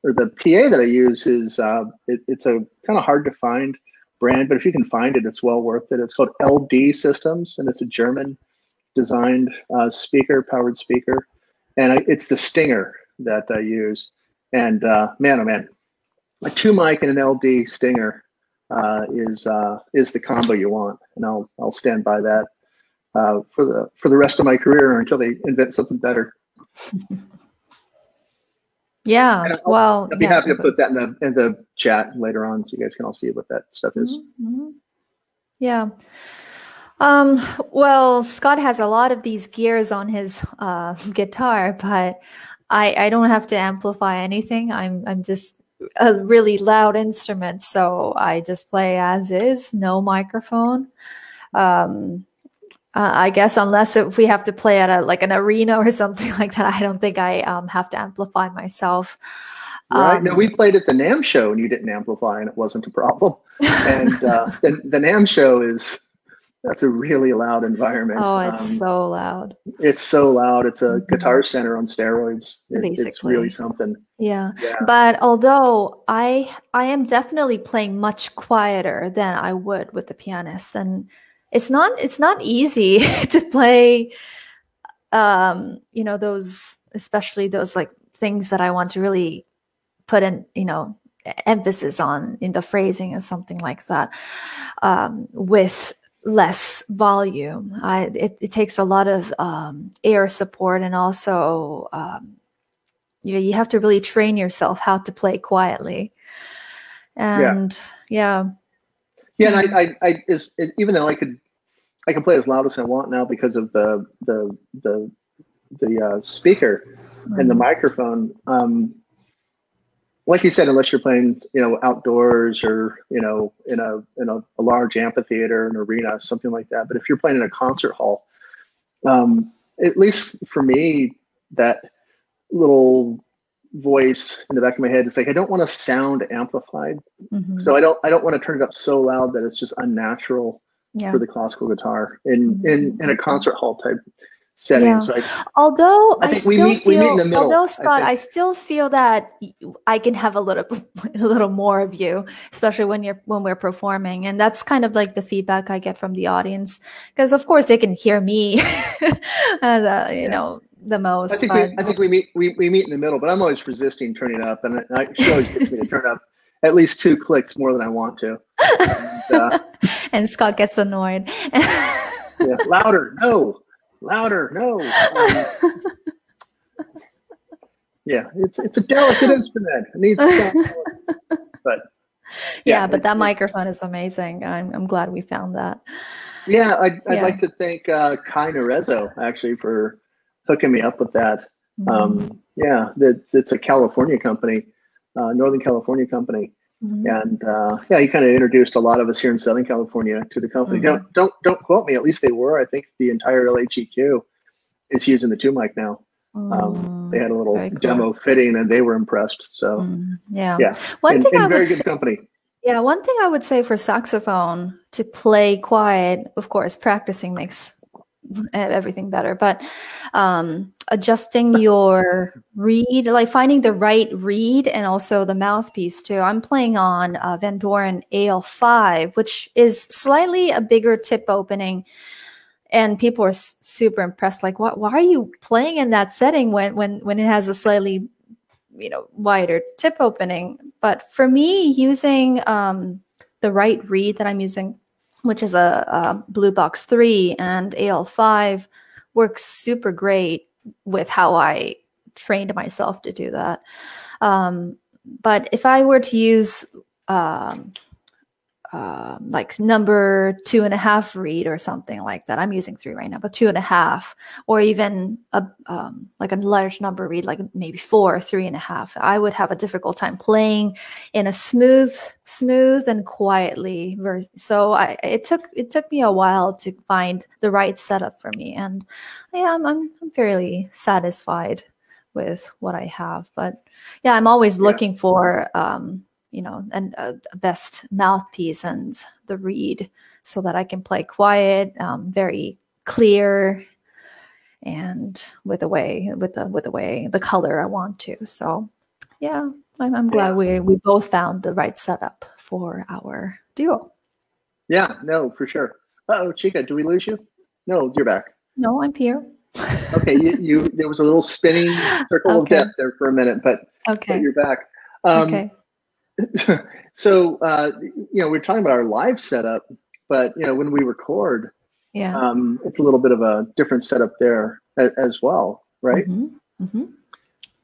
or the PA that I use is uh, it, it's a kind of hard to find brand, but if you can find it, it's well worth it. It's called LD Systems, and it's a German designed uh, speaker, powered speaker and I, it's the Stinger that I use. And uh, man, oh man, a two mic and an LD Stinger uh, is uh, is the combo you want, and I'll I'll stand by that uh, for the for the rest of my career until they invent something better. yeah, I'll, well, I'd be yeah, happy to put that in the in the chat later on, so you guys can all see what that stuff is. Mm-hmm. Yeah. Um, well, Scott has a lot of these gears on his uh, guitar, but I, I don't have to amplify anything. I'm I'm just a really loud instrument, so I just play as is, no microphone. Um, uh, I guess unless if we have to play at a like an arena or something like that, I don't think I um, have to amplify myself. Right. Um, no, we played at the NAMM show and you didn't amplify and it wasn't a problem. and uh, the, the NAMM show is that's a really loud environment. Oh, it's um, so loud. It's so loud. It's a mm-hmm. guitar center on steroids. It, Basically. It's really something. Yeah. yeah. But although I I am definitely playing much quieter than I would with the pianist and it's not it's not easy to play um you know those especially those like things that I want to really put in, you know, emphasis on in the phrasing or something like that um, with less volume. I, it, it, takes a lot of um, air support and also um, you, you have to really train yourself how to play quietly. And yeah. Yeah, yeah and I, I, I is, even though I could, I can play as loud as I want now because of the the the the uh, speaker mm-hmm. and the mm-hmm. microphone. Um, like you said, unless you're playing, you know, outdoors or you know, in a in a, a large amphitheater, an arena, something like that. But if you're playing in a concert hall, um, at least for me, that little voice in the back of my head is like I don't want to sound amplified, mm-hmm. so I don't I don't want to turn it up so loud that it's just unnatural yeah. for the classical guitar in mm-hmm. in in a concert hall type settings, yeah. right? Although I, I still meet, feel, although Scott, I, I, still feel that I can have a little, a little more of you, especially when you're when we're performing, and that's kind of like the feedback I get from the audience, because of course they can hear me, and, uh, you yeah. know the most. I think but... we, I think we meet we, we meet in the middle, but I'm always resisting turning up, and I, she always gets me to turn up at least two clicks more than I want to. And, uh, and Scott gets annoyed. yeah, louder, no louder. No. Um, yeah, it's it's a delicate instrument. It needs but yeah, yeah but that microphone is amazing. I'm I'm glad we found that. Yeah, I'd, I'd yeah. like to thank uh, Kai Narezo actually for hooking me up with that. Mm-hmm. Um, yeah, it's, it's a California company, uh, Northern California company. Mm-hmm. And uh, yeah, he kind of introduced a lot of us here in Southern California to the company. Mm-hmm. Don't don't don't quote me. At least they were. I think the entire LAGQ is using the two mic now. Um, they had a little cool. demo fitting, and they were impressed. So mm, yeah, yeah. One and, thing and I very good say, company. Yeah, one thing I would say for saxophone to play quiet, of course, practicing makes everything better. But um, adjusting your reed like finding the right reed and also the mouthpiece too. I'm playing on uh, Vandoren al5 which is slightly a bigger tip opening. And people are super impressed like why, why are you playing in that setting when when when it has a slightly you know wider tip opening? But for me using um, the right reed that i'm using which is a, a Blue Box 3 and AL5, works super great with how I trained myself to do that. Um, but if I were to use um, um, like number two and a half reed or something like that. I'm using three right now, but two and a half, or even a um, like a large number reed, like maybe four, three and a half. I would have a difficult time playing in a smooth, smooth and quietly. Verse. So I, it took it took me a while to find the right setup for me, and yeah, I'm I'm, I'm fairly satisfied with what I have. But yeah, I'm always yeah. looking for. Um, you know, and a, a best mouthpiece and the reed so that I can play quiet, um, very clear, and with the way with the with the way the color I want to. So, yeah, I'm, I'm glad yeah. we we both found the right setup for our duo. Yeah, no, for sure. oh, Chika, do we lose you? No, you're back. No, I'm here. okay, you, you there was a little spinning circle okay. of death there for a minute, but okay, but you're back. Um, okay. so uh, you know we're talking about our live setup but you know when we record yeah. um, it's a little bit of a different setup there as, as well right? Mm-hmm. Mm-hmm.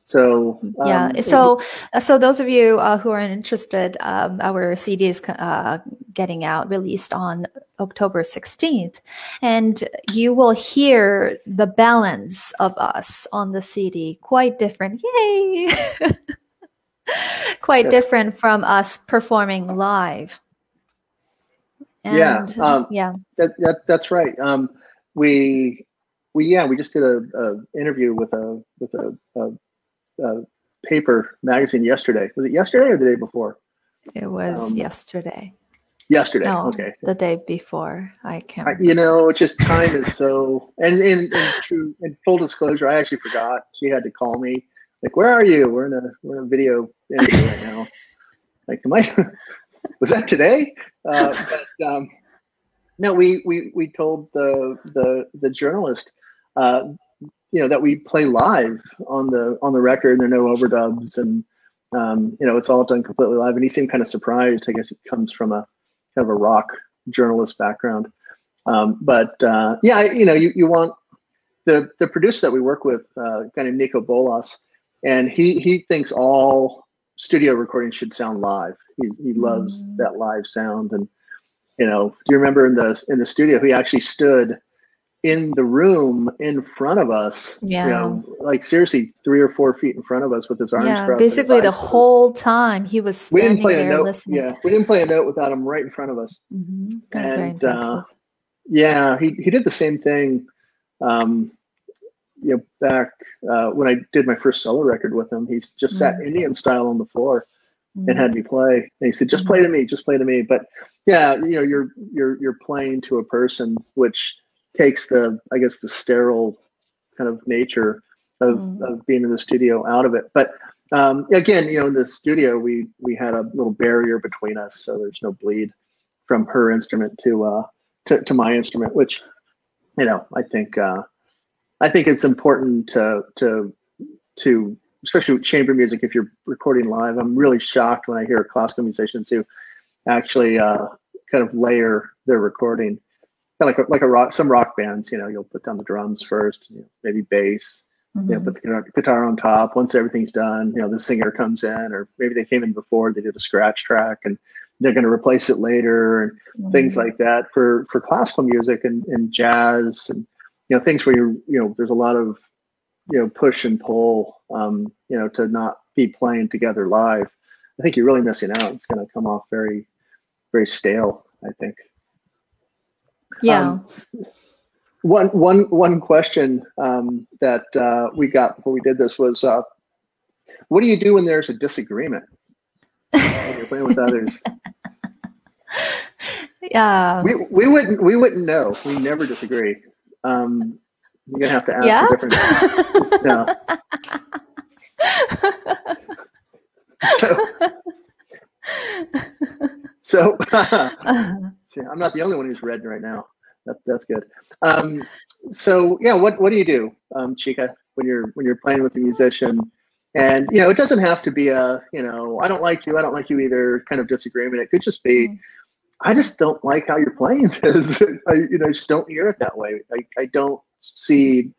so um, yeah so uh, so those of you uh, who are interested um, our cd is uh, getting out released on october 16th and you will hear the balance of us on the cd quite different. Yay quite different from us performing live. And, yeah, um, yeah, that, that, that's right. Um, we we yeah we just did a, a interview with a with a, a, a, paper magazine yesterday. Was it yesterday or the day before? It was um, yesterday. Yesterday. No, okay. The day before. I can't. I, you know, just time is so. And in, in true in full disclosure, I actually forgot. She had to call me like, where are you? We're in a we're in a video interview right now. Like, am I? was that today? Uh, but um, no, we we we told the the the journalist, uh, you know, that we play live on the on the record. There are no overdubs, and Um, you know, it's all done completely live, and he seemed kind of surprised. I guess he comes from a kind of a rock journalist background. Um, but uh, yeah, you know, you, you want the the producer that we work with, uh, a guy named Nico Bolas, and he he thinks all studio recordings should sound live. He's, he loves mm. that live sound, and you know, do you remember in the in the studio he actually stood in the room in front of us. Yeah. You know, like seriously, three or four feet in front of us with his arms yeah, crossed. Basically, the whole time he was we didn't play a note. Listening. Yeah, we didn't play a note without him right in front of us. Mm-hmm. That's and, very impressive. Uh, yeah, he, he did the same thing. Um, you know, back uh, when I did my first solo record with him, he's just sat mm-hmm. Indian style on the floor and had me play. And he said, "Just play to me, just play to me." But yeah, you know, you're you're you're playing to a person, which takes the I guess the sterile kind of nature of, mm. of being in the studio out of it. But um, again, you know, in the studio, we we had a little barrier between us, so there's no bleed from her instrument to uh, to, to my instrument, which you know I think uh, I think it's important to to to especially with chamber music if you're recording live. I'm really shocked when I hear classical musicians who actually uh, kind of layer their recording kind of like a, like a rock some rock bands you know you'll put down the drums first you know, maybe bass mm-hmm. you know, put the guitar on top once everything's done you know the singer comes in or maybe they came in before they did a scratch track and they're going to replace it later and mm-hmm. things like that for for classical music and, and jazz and you know things where you you know there's a lot of you know push and pull um, you know to not be playing together live i think you're really missing out it's going to come off very very stale i think yeah. Um, one one one question um, that uh, we got before we did this was, uh, what do you do when there's a disagreement? when you're playing with others. Yeah. We we wouldn't we wouldn't know. We never disagree. Um, you're gonna have to ask yeah? a different. so, so See, I'm not the only one who's read right now. That, that's good. Um, so yeah, what what do you do, um, Chika, when you're when you're playing with a musician? And you know, it doesn't have to be a you know, I don't like you, I don't like you either kind of disagreement. It could just be, mm. I just don't like how you're playing this. I you know, just don't hear it that way. I, I don't see,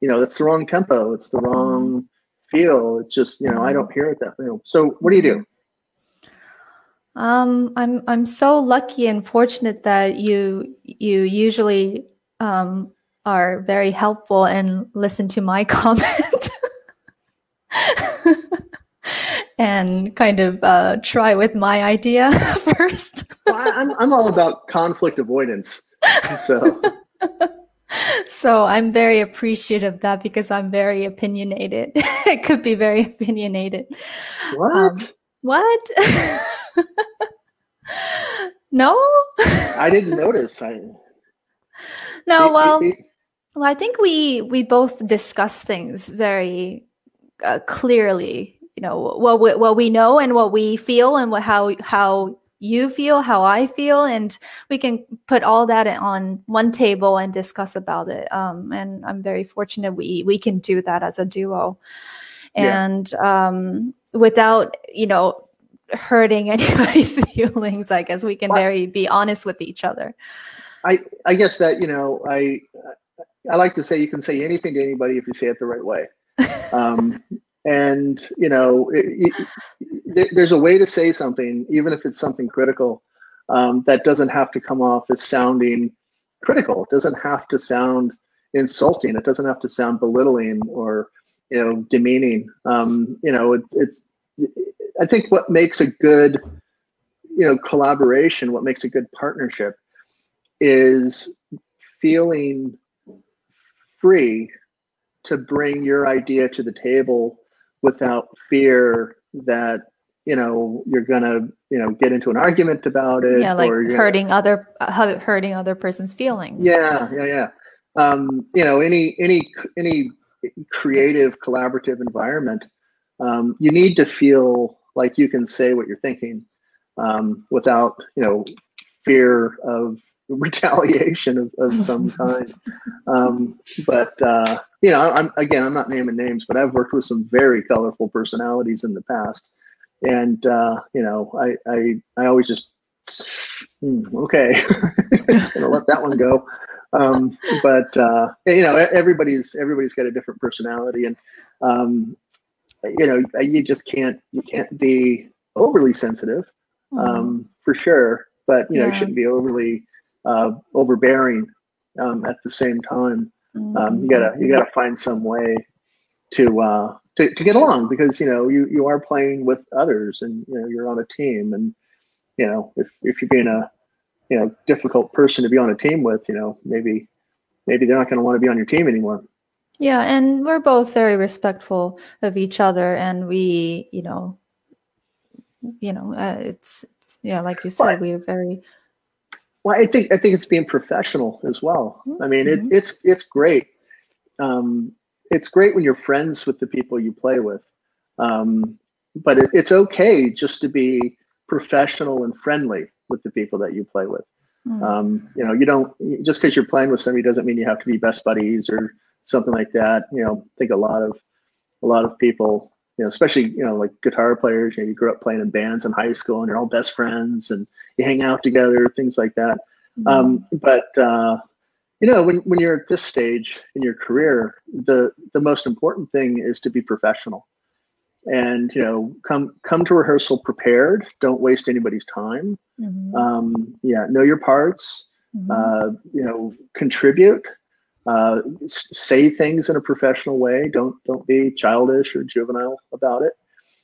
you know, that's the wrong tempo. It's the wrong feel. It's just you know, I don't hear it that way. So what do you do? Um, I'm I'm so lucky and fortunate that you you usually um, are very helpful and listen to my comment and kind of uh, try with my idea first. well, I'm I'm all about conflict avoidance, so. so I'm very appreciative of that because I'm very opinionated. it could be very opinionated. What? Um, what? no. I didn't notice. I. No, well, well, I think we we both discuss things very uh, clearly. You know what we, what we know and what we feel and what how how you feel, how I feel, and we can put all that on one table and discuss about it. Um, and I'm very fortunate we we can do that as a duo, and yeah. um, without you know hurting anybody's feelings. I guess we can very be honest with each other. I I guess that you know I I like to say you can say anything to anybody if you say it the right way. Um, and you know it, it, there's a way to say something even if it's something critical um, that doesn't have to come off as sounding critical. It doesn't have to sound insulting. It doesn't have to sound belittling or you know demeaning. Um, you know it's it's I think what makes a good, you know, collaboration, what makes a good partnership is feeling free to bring your idea to the table without fear that you know you're gonna you know get into an argument about it yeah like hurting gonna, other uh, hurting other person's feelings. Yeah yeah yeah. Um you know any any any creative collaborative environment um, you need to feel like you can say what you're thinking um, without you know fear of retaliation of, of some kind. Um, but uh, you know, I'm again, I'm not naming names, but I've worked with some very colorful personalities in the past, and uh, you know, I I I always just hmm, okay, gonna let that one go. Um, but uh, you know, everybody's everybody's got a different personality, and um, you know, you just can't you can't be overly sensitive, mm-hmm. um, for sure. But you know, yeah. you shouldn't be overly uh, overbearing um, at the same time. Um, you gotta you gotta find some way to, uh, to to get along because you know you you are playing with others and you know you're on a team and you know if if you're being a you know difficult person to be on a team with you know maybe maybe they're not going to want to be on your team anymore yeah and we're both very respectful of each other and we you know you know uh, it's, it's yeah like you said well, we're very well, I think I think it's being professional as well. I mean, it, mm-hmm. it's it's great. Um, it's great when you're friends with the people you play with, um, but it, it's okay just to be professional and friendly with the people that you play with. Mm. Um, you know, you don't just because you're playing with somebody doesn't mean you have to be best buddies or something like that. You know, I think a lot of a lot of people you know, especially you know, like guitar players. You know, you grew up playing in bands in high school, and you're all best friends, and you hang out together, things like that. Mm-hmm. Um, but uh, you know, when when you're at this stage in your career, the the most important thing is to be professional, and you know, come come to rehearsal prepared. Don't waste anybody's time. Mm-hmm. Um, yeah, know your parts. Mm-hmm. Uh, you know, contribute uh, say things in a professional way. Don't don't be childish or juvenile about it.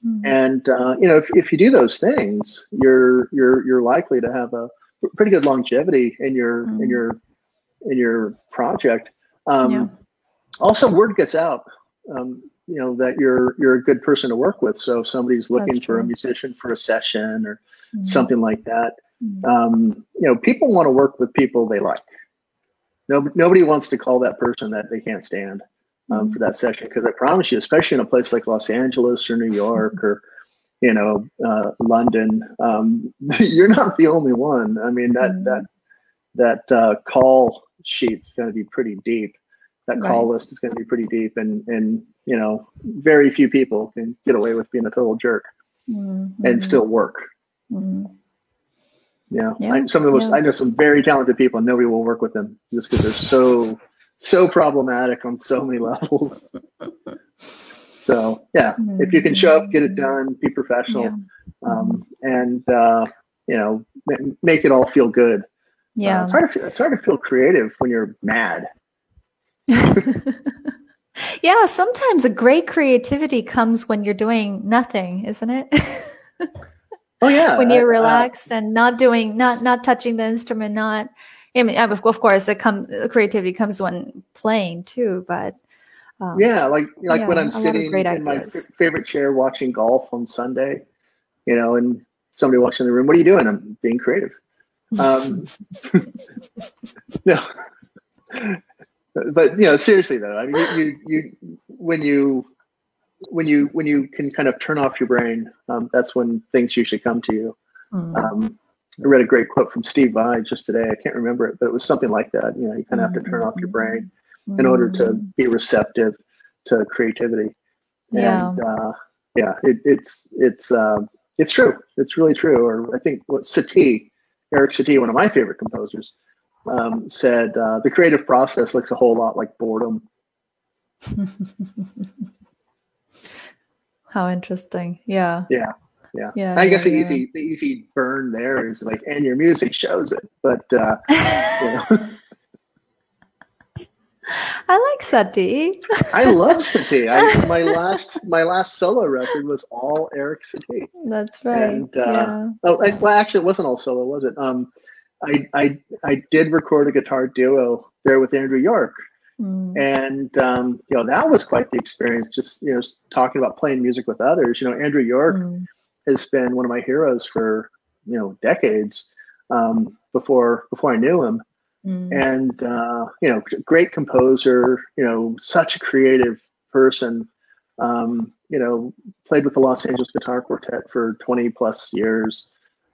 Mm-hmm. And uh, you know, if, if you do those things, you're you're you're likely to have a pretty good longevity in your mm-hmm. in your in your project. Um, yeah. Also, word gets out. Um, you know that you're you're a good person to work with. So if somebody's looking for a musician for a session or mm-hmm. something like that, mm-hmm. um, you know, people want to work with people they like nobody, nobody wants to call that person that they can't stand um, for that session because I promise you, especially in a place like Los Angeles or New York or you know uh, London, um, you're not the only one. I mean that mm-hmm. that that uh, call sheet's going to be pretty deep. That call right. list is going to be pretty deep, and and you know very few people can get away with being a total jerk mm-hmm. and still work. Mm-hmm. Yeah, yeah. I, some of the most yeah. I know some very talented people, and nobody will work with them just because they're so so problematic on so many levels. so yeah, mm-hmm. if you can show up, get it done, be professional, yeah. um, and uh, you know make it all feel good. Yeah, uh, it's hard to feel, it's hard to feel creative when you're mad. yeah, sometimes a great creativity comes when you're doing nothing, isn't it? Oh yeah. when you're uh, relaxed uh, and not doing, not not touching the instrument, not. I mean, of course, it come creativity comes when playing too, but. Um, yeah, like like yeah, when I'm sitting in ideas. my favorite chair watching golf on Sunday, you know, and somebody walks in the room. What are you doing? I'm being creative. Um, no, but you know, seriously though, I mean, you, you, you when you when you when you can kind of turn off your brain, um, that's when things usually come to you. Mm. Um, I read a great quote from Steve Vai just today. I can't remember it, but it was something like that. You know, you kind of have to turn off your brain in order to hmm. be receptive to creativity. Yeah. And uh, yeah, it, it's it's uh, it's true. It's really true. Or I think what Satie, Erik Satie, one of my favorite composers, um, said uh, the creative process looks a whole lot like boredom. How interesting. Yeah. Yeah. Yeah. yeah I guess yeah, the yeah. easy the easy burn there is like and your music shows it. But uh you know. I like Satie. I love Satie. I, my last my last solo record was all Erik Satie. That's right. And, uh, yeah. Oh, and, well, actually, it wasn't all solo, was it? Um, I I I did record a guitar duo there with Andrew York, Mm. And um, you know that was quite the experience. Just you know, talking about playing music with others. You know, Andrew York mm. Has been one of my heroes for you know decades um, before before I knew him. Mm. And uh, you know, great composer. You know, such a creative person. Um, you know, played with the Los Angeles Guitar Quartet for 20 plus years.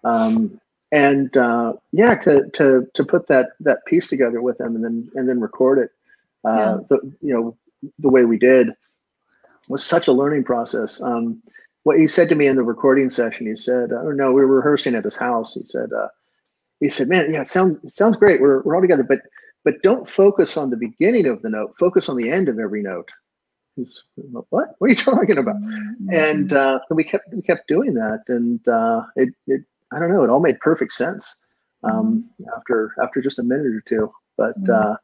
Um, and uh, yeah, to to to put that that piece together with them and then and then record it, uh, yeah. the, you know, the way we did was such a learning process. Um, what he said to me in the recording session, he said, "Oh no, we were rehearsing at his house." He said, uh, "He said, man, yeah, it sounds it sounds great. We're we're all together, but but don't focus on the beginning of the note. Focus on the end of every note." He's what? What are you talking about? Mm-hmm. And uh, we kept we kept doing that, and uh, it it I don't know, it all made perfect sense um, mm-hmm. after after just a minute or two. But mm-hmm. uh,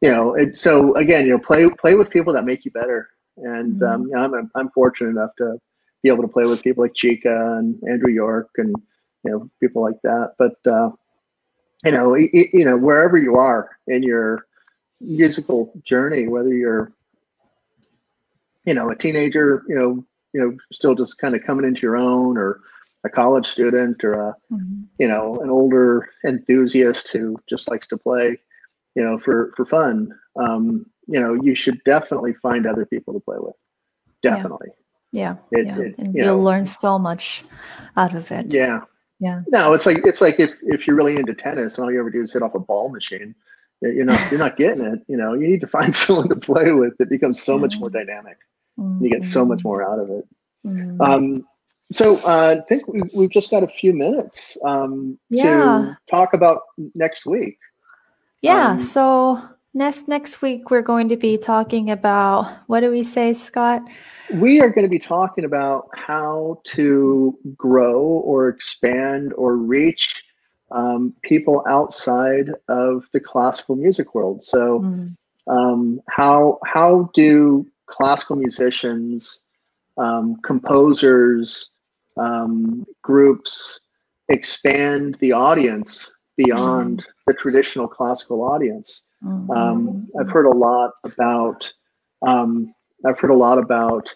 you know, it, so again, you know, play play with people that make you better, and mm-hmm. um, you know, I'm I'm fortunate enough to be able to play with people like Chika and Andrew York and you know people like that. But uh, you know, you, you know, wherever you are in your musical journey, whether you're you know a teenager, you know, you know, still just kind of coming into your own, or a college student, or a mm-hmm. you know an older enthusiast who just likes to play, you know, for for fun. Um, you know, you should definitely find other people to play with. Definitely. Yeah. Yeah, it, yeah. It, and you will learn so much out of it. Yeah, yeah. No, it's like it's like if if you're really into tennis and all you ever do is hit off a ball machine, you're not you're not getting it. You know, you need to find someone to play with. It becomes so much more dynamic. Mm-hmm. You get so much more out of it. Mm-hmm. Um, so uh, I think we've, we've just got a few minutes um, yeah. to talk about next week. Yeah. Um, so next next week we're going to be talking about what do we say, Scott? We are going to be talking about how to grow or expand or reach um, people outside of the classical music world. So, mm. um, how how do classical musicians, um, composers, um, groups expand the audience beyond mm. the traditional classical audience? Mm. I've heard a lot about um, I've heard a lot about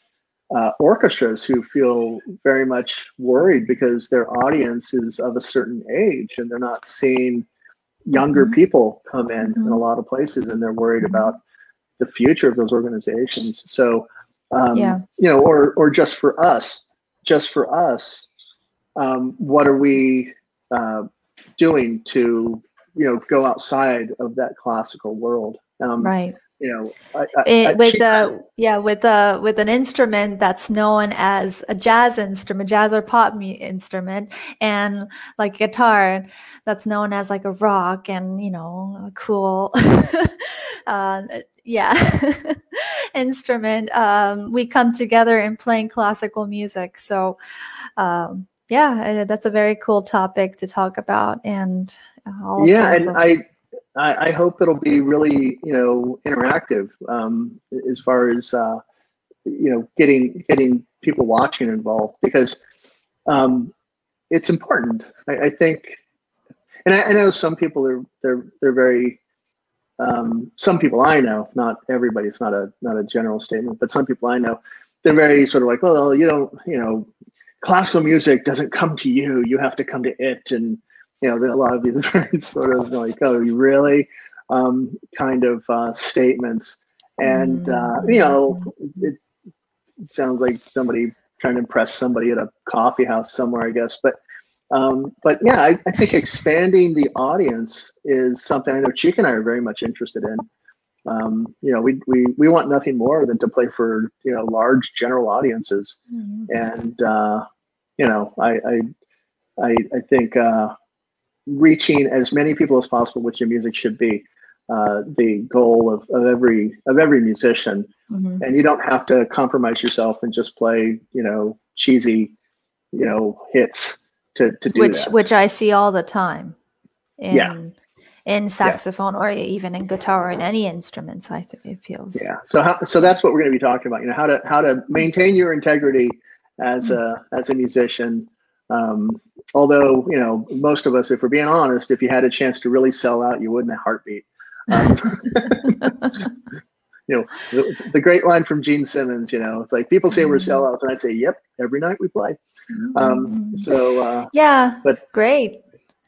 uh, orchestras who feel very much worried because their audience is of a certain age and they're not seeing younger mm-hmm. people come in mm-hmm. in a mm-hmm. lot of places and they're worried mm-hmm. about the future of those organizations so um, yeah. you know or or just for us just for us um, what are we uh, doing to you know go outside of that classical world um, right you know, I, I, it, with the yeah with the with an instrument that's known as a jazz instrument, jazz or pop instrument, and like guitar that's known as like a rock and you know a cool, uh, yeah, instrument. Um, we come together in playing classical music, so. Um, yeah, that's a very cool topic to talk about, and yeah, and I I, I, hope it'll be really, you know, interactive um, as far as uh, you know getting getting people watching involved because um, it's important. I, I think, and I, I, know some people are they're they're very um, some people I know, not everybody. It's not a not a general statement, but some people I know, they're very sort of like, well, you don't, you know, classical music doesn't come to you. You have to come to it, and you know, a lot of these very sort of like, oh, you really um, kind of uh, statements. And, uh, you know, it, it, sounds like somebody trying to impress somebody at a coffee house somewhere, I guess. But, um, but yeah, I, I, think expanding the audience is something I know Chika and I are very much interested in. Um, you know, we, we, we want nothing more than to play for, you know, large general audiences. Mm-hmm. And, uh, you know, I, I, I, I think, uh, reaching as many people as possible with your music should be uh, the goal of, of every of every musician. Mm-hmm. And you don't have to compromise yourself and just play, you know, cheesy, you know, hits to, to do which that. which I see all the time. In, yeah. In saxophone yeah. or even in guitar or in any instruments, I think it feels. Yeah. So how, so that's what we're going to be talking about. You know how to how to maintain your integrity as mm-hmm. a as a musician um, although, you know, most of us, if we're being honest, if you had a chance to really sell out, you wouldn't a heartbeat. Um, you know, the, the, great line from Gene Simmons, you know, it's like people say we're mm-hmm. sellouts, and I say, yep, every night we play. Um, mm-hmm. so, uh, yeah, but great.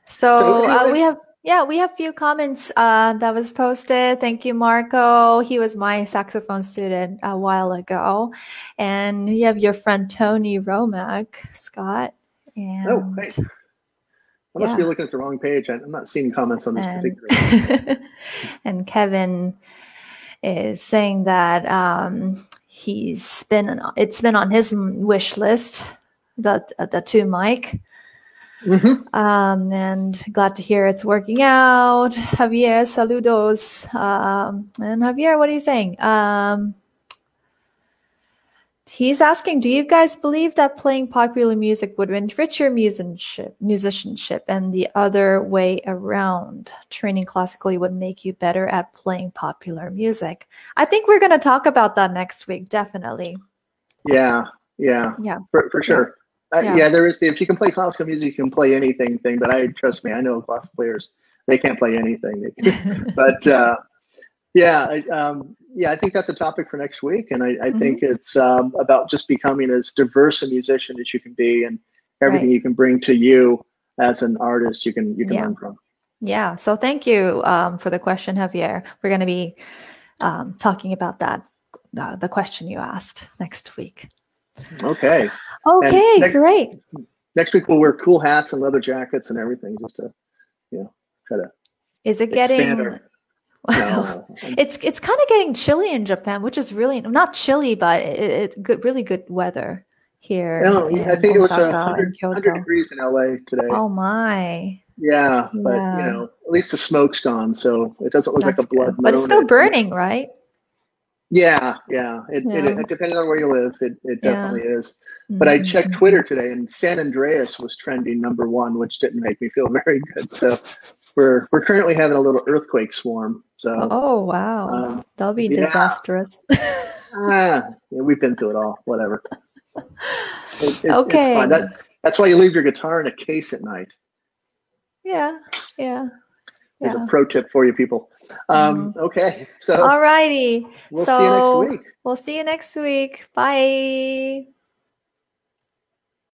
So, so uh, we have yeah, we have a few comments uh, that was posted. Thank you, Marco. He was my saxophone student a while ago. And you have your friend Tony Romack, Scott. And oh, hey. I must Yeah. be looking at the wrong page. I'm not seeing comments on this and, particular. one. and Kevin is saying that um, he's been it's been on his wish list the the two mic Mhm. um, and glad to hear it's working out. Javier, saludos. Um, and Javier, what are you saying? Um, he's asking, do you guys believe that playing popular music would enrich your musicianship, musicianship and the other way around? Training classically would make you better at playing popular music. I think we're going to talk about that next week, definitely. Yeah, yeah, Yeah. for, for sure. Uh, Yeah. yeah. there is the if you can play classical music, you can play anything thing. But I trust me, I know classical players they can't play anything. But uh, yeah, I, um, yeah, I think that's a topic for next week, and I, I Mm-hmm. think it's um, about just becoming as diverse a musician as you can be, and everything Right. you can bring to you as an artist, you can you can Yeah. learn from. Yeah. So thank you um, for the question, Javier. We're going to be um, talking about that, uh, the question you asked next week. Okay, Okay, next- great. next week we'll wear cool hats and leather jackets and everything, just to you know try to Is it getting? our- no, it's it's kind of getting chilly in Japan, which is really not chilly, but it, it's good, really good weather here. No, I think it was a 100, 100 degrees in LA today. Oh my, Yeah, but Yeah. you know, at least the smoke's gone, so it doesn't look that's like a blood. But it's still burning, right? Yeah, yeah. It, It, Yeah. it depending on where you live, it, it Yeah. definitely is. But I Mhm, checked. Twitter today, and San Andreas was trending number one, which didn't make me feel very good. So we're we're currently having a little earthquake swarm. So Oh wow, um, that'll be yeah. disastrous. ah, yeah, we've been through it all. Whatever. It- it- Okay. That, that's why you leave your guitar in a case at night. yeah, yeah, There's yeah. a pro tip for you people. Um, Okay, so Alrighty. we'll so see you next week. We'll see you next week. Bye.